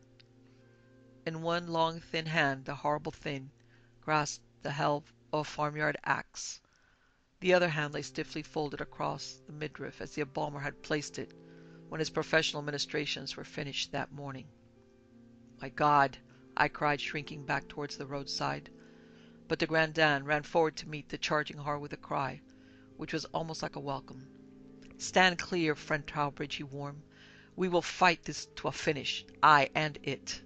In one long thin hand the horrible thing grasped the helve of a farmyard axe. The other hand lay stiffly folded across the midriff as the embalmer had placed it when his professional ministrations were finished that morning. "My God!" I cried, shrinking back towards the roadside. But de Grandin ran forward to meet the charging horror with a cry which was almost like a welcome. "Stand clear, friend Trowbridge!" he warned. "We will fight this to a finish I and it!"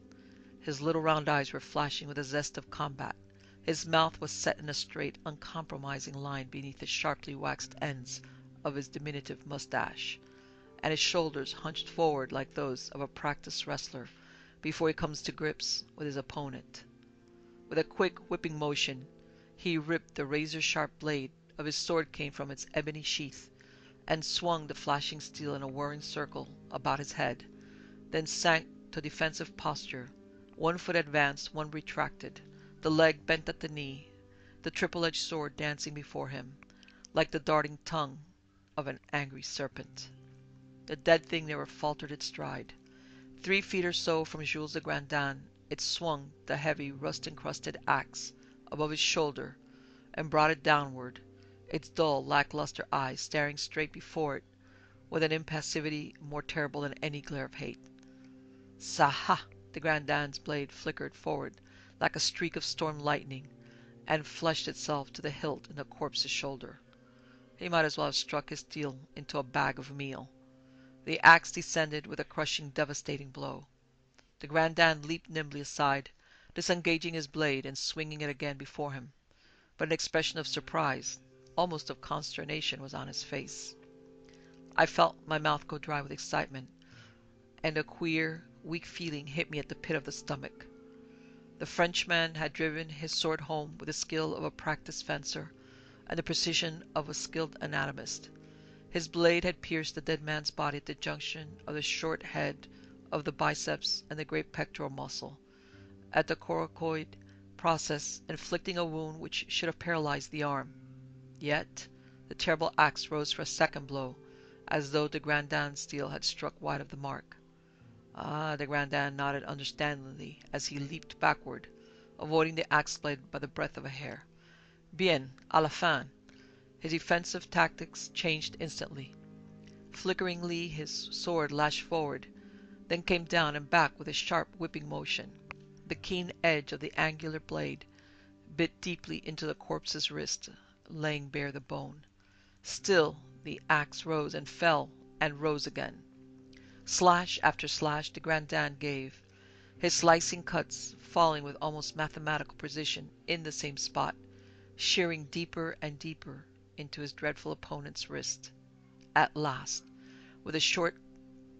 His little round eyes were flashing with the zest of combat. His mouth was set in a straight, uncompromising line beneath the sharply waxed ends of his diminutive moustache, and his shoulders hunched forward like those of a practised wrestler before he comes to grips with his opponent. With a quick whipping motion he ripped the razor sharp blade of his sword cane from its ebony sheath, and swung the flashing steel in a whirring circle about his head, then sank to defensive posture one foot advanced, one retracted, the leg bent at the knee, the triple edged sword dancing before him, like the darting tongue of an angry serpent. The dead thing never faltered its stride. Three feet or so from Jules de Grandin it swung the heavy, rust encrusted axe above his shoulder and brought it downward, its dull, lack lustre eyes staring straight before it with an impassivity more terrible than any glare of hate. "Ça ha!" De Grandin's blade flickered forward like a streak of storm lightning, and fleshed itself to the hilt in the corpse's shoulder. He might as well have struck his steel into a bag of meal. The axe descended with a crushing, devastating blow. De Grandin leaped nimbly aside, disengaging his blade and swinging it again before him, but an expression of surprise, almost of consternation, was on his face. I felt my mouth go dry with excitement, and a queer, weak feeling hit me at the pit of the stomach. The Frenchman had driven his sword home with the skill of a practised fencer and the precision of a skilled anatomist. His blade had pierced the dead man's body at the junction of the short head of the biceps and the great pectoral muscle, at the coracoid process, inflicting a wound which should have paralyzed the arm. Yet the terrible axe rose for a second blow, as though de Grandin's steel had struck wide of the mark. Ah, de Grandin nodded understandingly as he leaped backward, avoiding the axe blade by the breadth of a hair. Bien, à la fin! His defensive tactics changed instantly. Flickeringly his sword lashed forward, then came down and back with a sharp whipping motion. The keen edge of the angular blade bit deeply into the corpse's wrist, laying bare the bone. Still the axe rose and fell and rose again. Slash after slash de Grandin gave, his slicing cuts falling with almost mathematical precision in the same spot, shearing deeper and deeper into his dreadful opponent's wrist. At last, with a short,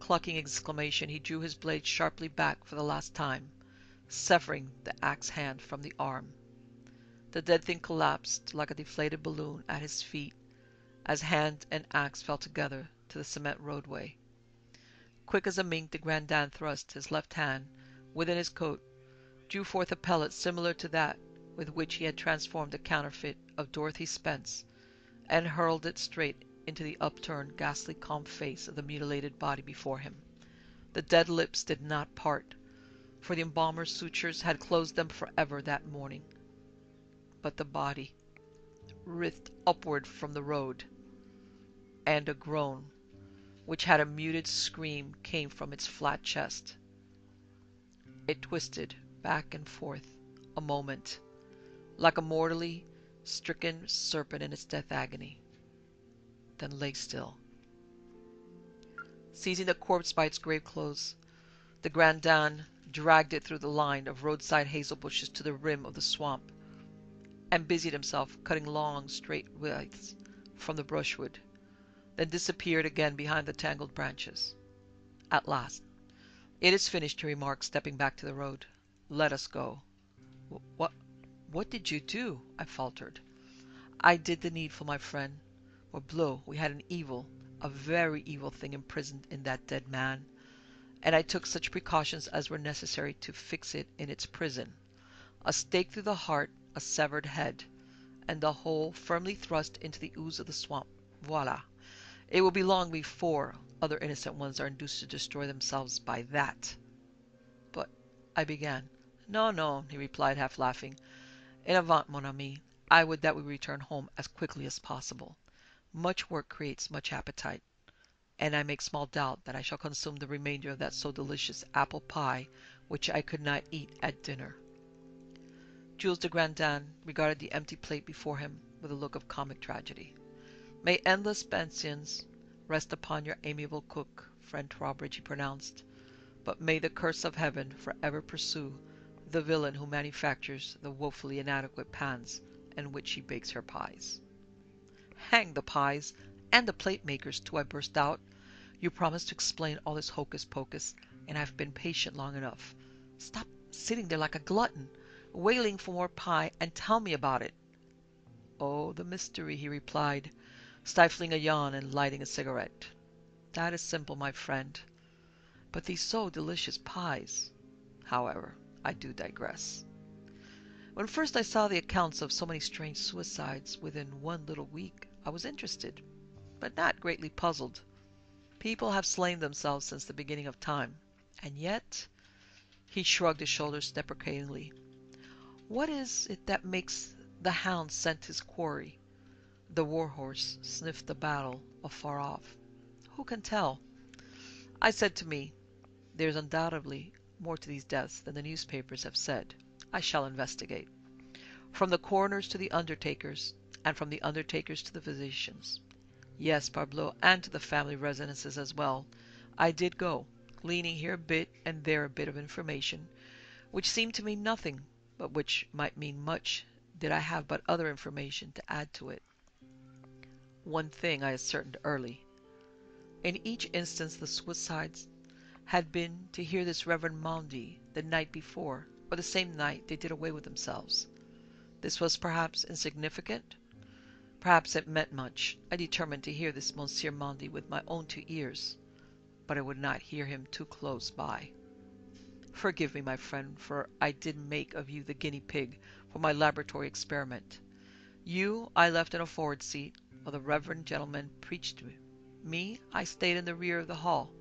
clucking exclamation, he drew his blade sharply back for the last time, severing the axe hand from the arm. The dead thing collapsed like a deflated balloon at his feet as hand and axe fell together to the cement roadway. Quick as a mink, de Grandin thrust his left hand within his coat, drew forth a pellet similar to that with which he had transformed the counterfeit of Dorothy Spence, and hurled it straight into the upturned, ghastly calm face of the mutilated body before him. The dead lips did not part, for the embalmer's sutures had closed them forever that morning. But the body writhed upward from the road, and a groan, which had a muted scream, came from its flat chest. It twisted back and forth a moment, like a mortally stricken serpent in its death agony, then lay still. Seizing the corpse by its grave clothes, de Grandin dragged it through the line of roadside hazel bushes to the rim of the swamp, and busied himself cutting long, straight withes from the brushwood, then disappeared again behind the tangled branches. At last "It is finished," he remarked, stepping back to the road. "Let us go." "What what did you do?" I faltered. "I did the needful, my friend. Morbleu, we had an evil, a very evil thing imprisoned in that dead man, and I took such precautions as were necessary to fix it in its prison. A stake through the heart, a severed head, and the whole firmly thrust into the ooze of the swamp. Voila! It will be long before other innocent ones are induced to destroy themselves by that." "But I began. "No, no," he replied, half laughing. "En avant, mon ami. I would that we return home as quickly as possible. Much work creates much appetite, and I make small doubt that I shall consume the remainder of that so delicious apple pie which I could not eat at dinner." Jules de Grandin regarded the empty plate before him with a look of comic tragedy. "May endless pensions rest upon your amiable cook, friend Trowbridge," he pronounced. "But may the curse of Heaven forever pursue the villain who manufactures the woefully inadequate pans in which she bakes her pies." "Hang the pies, and the plate makers, too!" I burst out. "You promised to explain all this hocus pocus, and I have been patient long enough. Stop sitting there like a glutton, wailing for more pie, and tell me about it." "Oh, the mystery!" he replied stifling a yawn and lighting a cigarette. "That is simple, my friend. But these so delicious pies However, I do digress. When first I saw the accounts of so many strange suicides within one little week, I was interested, but not greatly puzzled. People have slain themselves since the beginning of time, and yet He shrugged his shoulders deprecatingly. What is it that makes the hound scent his quarry? The warhorse sniffed the battle afar off. Who can tell? I said to me, there is undoubtedly more to these deaths than the newspapers have said. I shall investigate. From the coroners to the undertakers, and from the undertakers to the physicians. Yes, Parbleu, and to the family residences as well. I did go, gleaning here a bit and there a bit of information, which seemed to mean nothing, but which might mean much did I have but other information to add to it. One thing I ascertained early. In each instance the suicides had been to hear this Reverend Maundy the night before, or the same night they did away with themselves. This was perhaps insignificant. Perhaps it meant much. I determined to hear this Monsieur Maundy with my own two ears, but I would not hear him too close by. Forgive me, my friend, for I did make of you the guinea pig for my laboratory experiment. You I left in a forward seat, while the reverend gentleman preached to me. I stayed in the rear of the hall,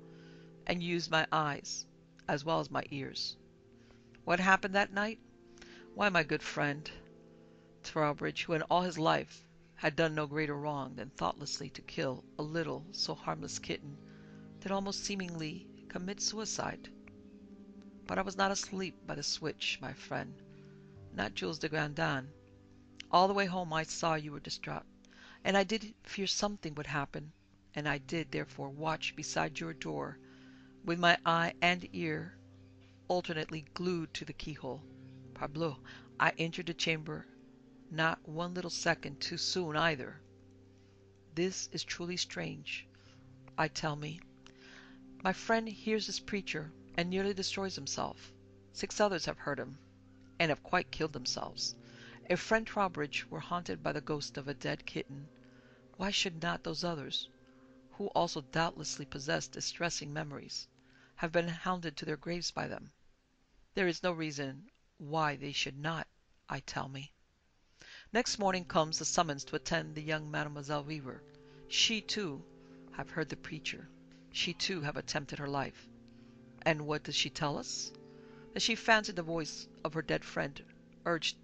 and used my eyes as well as my ears. What happened that night? Why, my good friend Trowbridge, who in all his life had done no greater wrong than thoughtlessly to kill a little, so harmless kitten, did almost seemingly commit suicide. But I was not asleep by the switch, my friend, not Jules de Grandin. All the way home I saw you were distraught, and I did fear something would happen, and I did, therefore, watch beside your door with my eye and ear alternately glued to the keyhole. Parbleu, I entered the chamber not one little second too soon either. This is truly strange, I tell me. My friend hears this preacher and nearly destroys himself. Six others have heard him, and have quite killed themselves. If friend Trowbridge were haunted by the ghost of a dead kitten, why should not those others, who also doubtlessly possess distressing memories, have been hounded to their graves by them? There is no reason why they should not, I tell me. Next morning comes the summons to attend the young Mademoiselle Weaver. She, too, have heard the preacher. She, too, have attempted her life. And what does she tell us? That she fancied the voice of her dead friend urged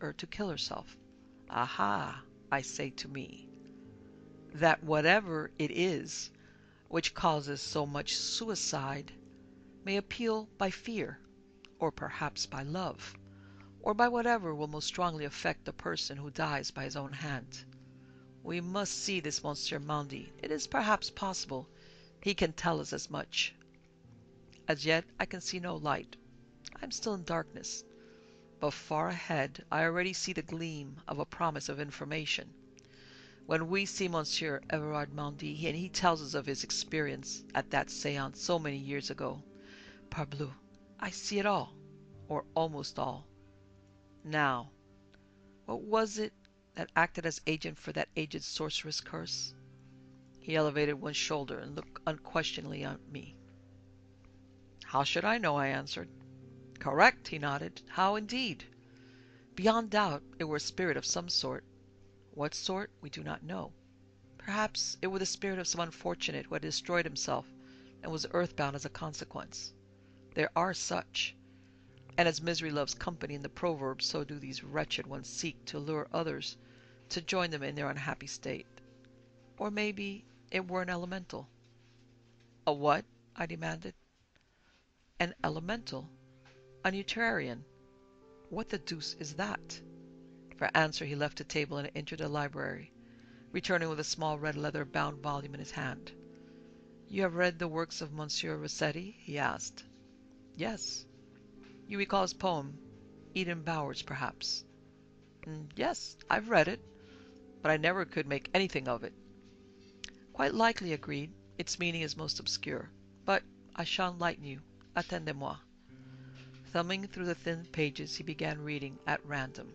her to kill herself. Aha, I say to me, that whatever it is which causes so much suicide may appeal by fear, or perhaps by love or by whatever will most strongly affect the person who dies by his own hand. We must see this Monsieur Maundy. It is perhaps possible he can tell us as much. As yet I can see no light. I am still in darkness. But far ahead I already see the gleam of a promise of information. When we see Monsieur Everard Maundy and he tells us of his experience at that séance so many years ago, parbleu, I see it all, or almost all. Now, what was it that acted as agent for that aged sorceress curse? He elevated one shoulder and looked unquestioningly at me. How should I know? I answered. Correct, he nodded. How indeed? Beyond doubt it were a spirit of some sort. What sort, we do not know. Perhaps it were the spirit of some unfortunate who had destroyed himself and was earthbound as a consequence. There are such. And as misery loves company in the proverb, so do these wretched ones seek to lure others to join them in their unhappy state. Or maybe it were an elemental. A what? I demanded. An elemental. A Neutrarian. What the deuce is that? For answer he left the table and entered the library, returning with a small red leather bound volume in his hand. You have read the works of Monsieur Rossetti? he asked. Yes. You recall his poem, Eden Bowers, perhaps? Mm, yes, I've read it, but I never could make anything of it. Quite likely, agreed. Its meaning is most obscure. But I shall enlighten you. Attendez-moi. Thumbing through the thin pages, he began reading at random.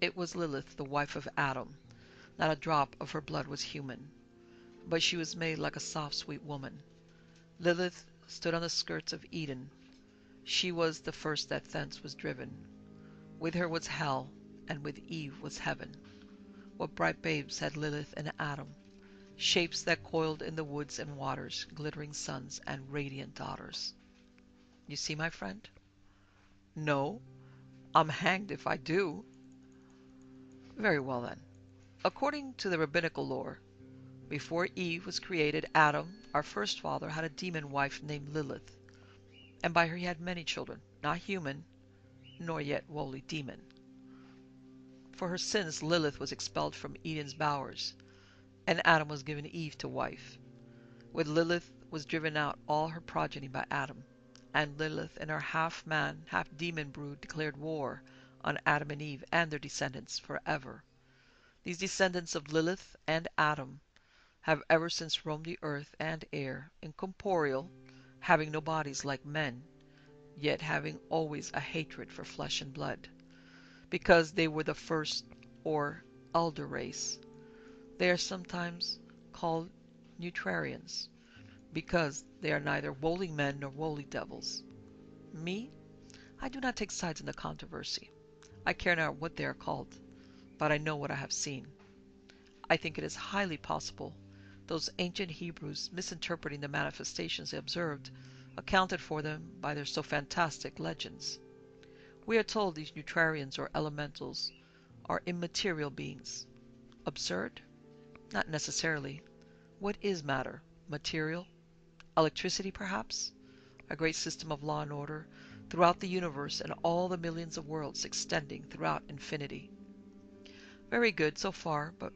It was Lilith, the wife of Adam. Not a drop of her blood was human, but she was made like a soft, sweet woman. Lilith stood on the skirts of Eden, she was the first that thence was driven. With her was hell, and with Eve was heaven. What bright babes had Lilith and Adam! Shapes that coiled in the woods and waters, glittering sons and radiant daughters. You see, my friend? No, I'm hanged if I do. Very well then. According to the rabbinical lore, before Eve was created, Adam, our first father, had a demon wife named Lilith and by her he had many children, not human, nor yet wholly demon. For her sins Lilith was expelled from Eden's bowers, and Adam was given Eve to wife. With Lilith was driven out all her progeny by Adam, and Lilith and her half man, half demon brood declared war on Adam and Eve and their descendants forever. These descendants of Lilith and Adam have ever since roamed the earth and air, incorporeal, having no bodies like men, yet having always a hatred for flesh and blood, because they were the first or elder race. They are sometimes called Neutrarians, because they are neither wholly men nor wholly devils. Me, I do not take sides in the controversy. I care not what they are called, but I know what I have seen. I think it is highly possible those ancient Hebrews, misinterpreting the manifestations they observed, accounted for them by their so fantastic legends. We are told these Neutrarians or elementals are immaterial beings. Absurd? Not necessarily. What is matter? Material? Electricity, perhaps? A great system of law and order throughout the universe and all the millions of worlds extending throughout infinity. Very good so far, but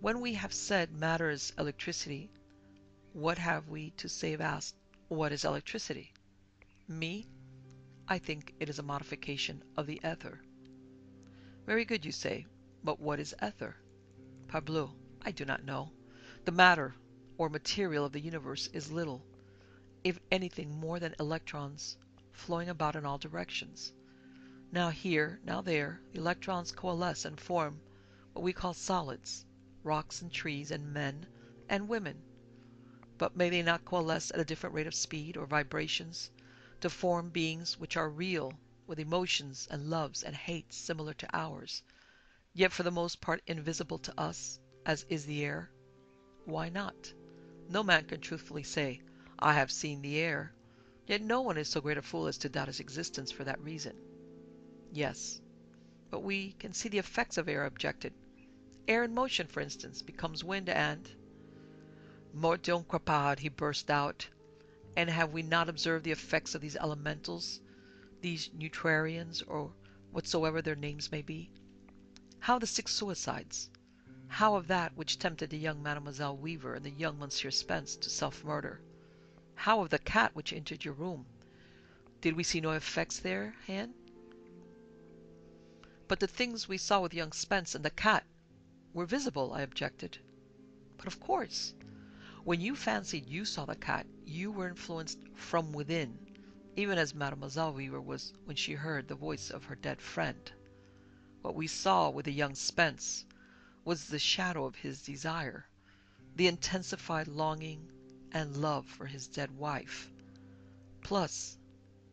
when we have said matter is electricity, what have we to say of asked, what is electricity? Me? I think it is a modification of the ether. Very good, you say. But what is ether? Parbleu, I do not know. The matter, or material of the universe is little, if anything more than electrons flowing about in all directions. Now here, now there, the electrons coalesce and form what we call solids, rocks and trees and men and women. But may they not coalesce at a different rate of speed or vibrations to form beings which are real, with emotions and loves and hates similar to ours, yet for the most part invisible to us, as is the air? Why not? No man can truthfully say, I have seen the air, yet no one is so great a fool as to doubt its existence for that reason. Yes, but we can see the effects of air objected. Air in motion, for instance, becomes wind and... Mort d'encrepade, he burst out. And have we not observed the effects of these elementals, these neutrarians, or whatsoever their names may be? How the six suicides? How of that which tempted the young Mademoiselle Weaver and the young Monsieur Spence to self-murder? How of the cat which entered your room? Did we see no effects there, Han? But the things we saw with young Spence and the cat were visible, I objected. But of course. When you fancied you saw the cat, you were influenced from within, even as Mademoiselle Weaver was when she heard the voice of her dead friend. What we saw with the young Spence was the shadow of his desire, the intensified longing and love for his dead wife, plus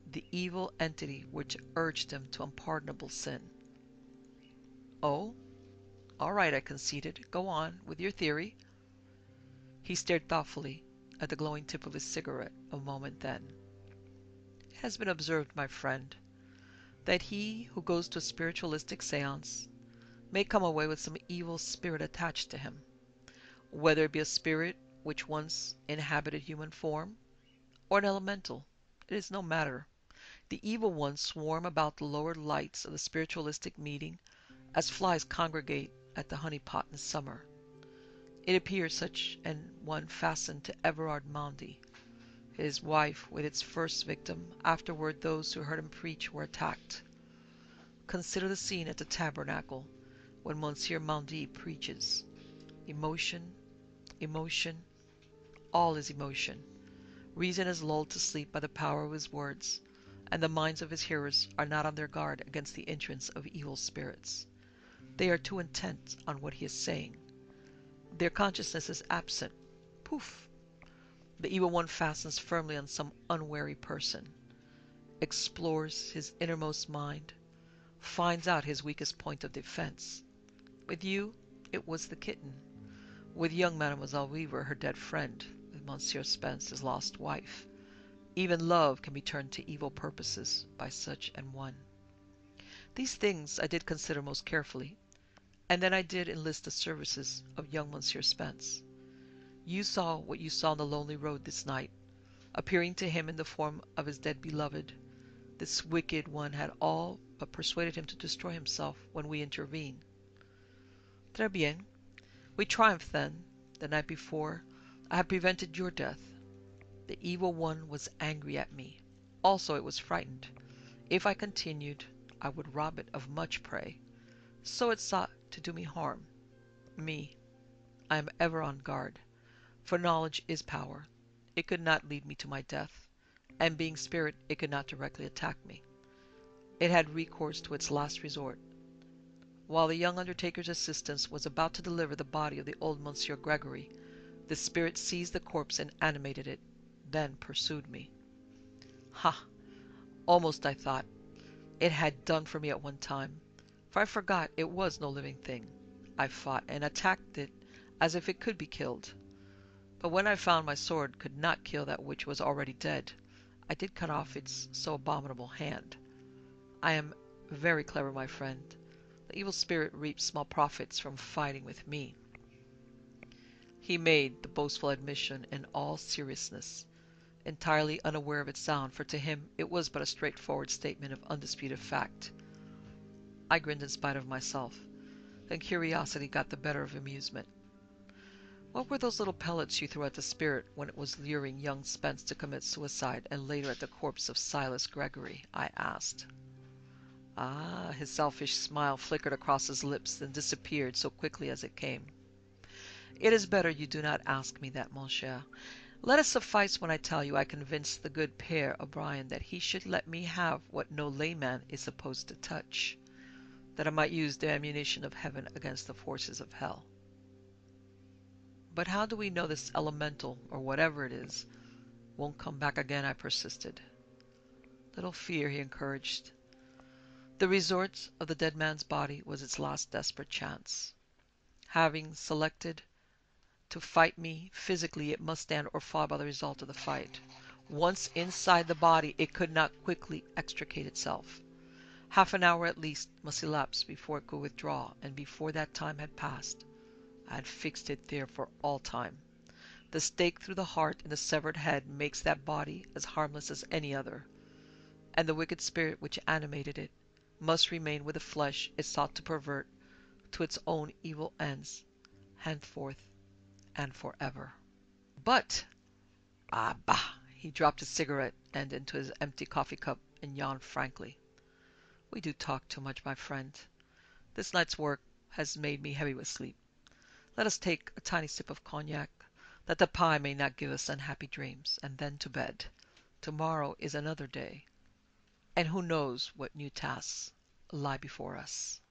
the evil entity which urged him to unpardonable sin. Oh? All right, I conceded. Go on with your theory. He stared thoughtfully at the glowing tip of his cigarette a moment then. It has been observed, my friend, that he who goes to a spiritualistic seance may come away with some evil spirit attached to him, whether it be a spirit which once inhabited human form, or an elemental. It is no matter. The evil ones swarm about the lower lights of the spiritualistic meeting as flies congregate at the honey pot in summer. It appears such an one fastened to Everard Maundy. His wife with its first victim, afterward those who heard him preach were attacked. Consider the scene at the tabernacle when Monsieur Maundy preaches. Emotion, emotion, all is emotion. Reason is lulled to sleep by the power of his words, and the minds of his hearers are not on their guard against the entrance of evil spirits. They are too intent on what he is saying. Their consciousness is absent. Poof! The evil one fastens firmly on some unwary person, explores his innermost mind, finds out his weakest point of defense. With you, it was the kitten. With young Mademoiselle Weaver, her dead friend. With Monsieur Spence, his lost wife. Even love can be turned to evil purposes by such an one. These things I did consider most carefully, and then I did enlist the services of young Monsieur Spence. You saw what you saw on the lonely road this night, appearing to him in the form of his dead beloved. This wicked one had all but persuaded him to destroy himself when we intervened. Très bien. We triumphed then. The night before, I had prevented your death. The evil one was angry at me. Also it was frightened. If I continued, I would rob it of much prey. So it sought to do me harm. Me. I am ever on guard, for knowledge is power. It could not lead me to my death, and being spirit, it could not directly attack me. It had recourse to its last resort. While the young undertaker's assistant was about to deliver the body of the old Monsieur Gregory, the spirit seized the corpse and animated it, then pursued me. Ha! Almost I thought it had done for me at one time, for I forgot it was no living thing. I fought and attacked it as if it could be killed. But when I found my sword could not kill that which was already dead, I did cut off its so abominable hand. I am very clever, my friend. The evil spirit reaps small profits from fighting with me. He made the boastful admission in all seriousness, entirely unaware of its sound, for to him it was but a straightforward statement of undisputed fact. I grinned in spite of myself. Then curiosity got the better of amusement. What were those little pellets you threw at the spirit when it was luring young Spence to commit suicide, and later at the corpse of Silas Gregory? I asked. Ah, his selfish smile flickered across his lips, then disappeared so quickly as it came. It is better you do not ask me that, mon cher. Let it suffice when I tell you I convinced the good Pere O'Brien that he should let me have what no layman is supposed to touch, that I might use the ammunition of heaven against the forces of hell. But how do we know this elemental, or whatever it is, won't come back again? I persisted. Little fear, he encouraged. The resort of the dead man's body was its last desperate chance. Having selected to fight me physically, it must stand or fall by the result of the fight. Once inside the body, it could not quickly extricate itself. Half an hour at least must elapse before it could withdraw, and before that time had passed, I had fixed it there for all time. The stake through the heart and the severed head makes that body as harmless as any other, and the wicked spirit which animated it must remain with the flesh it sought to pervert to its own evil ends, henceforth and forever. But ah bah! He dropped his cigarette end into his empty coffee cup and yawned frankly. We do talk too much, my friend. This night's work has made me heavy with sleep. Let us take a tiny sip of cognac, that the pie may not give us unhappy dreams, and then to bed. Tomorrow is another day, and who knows what new tasks lie before us?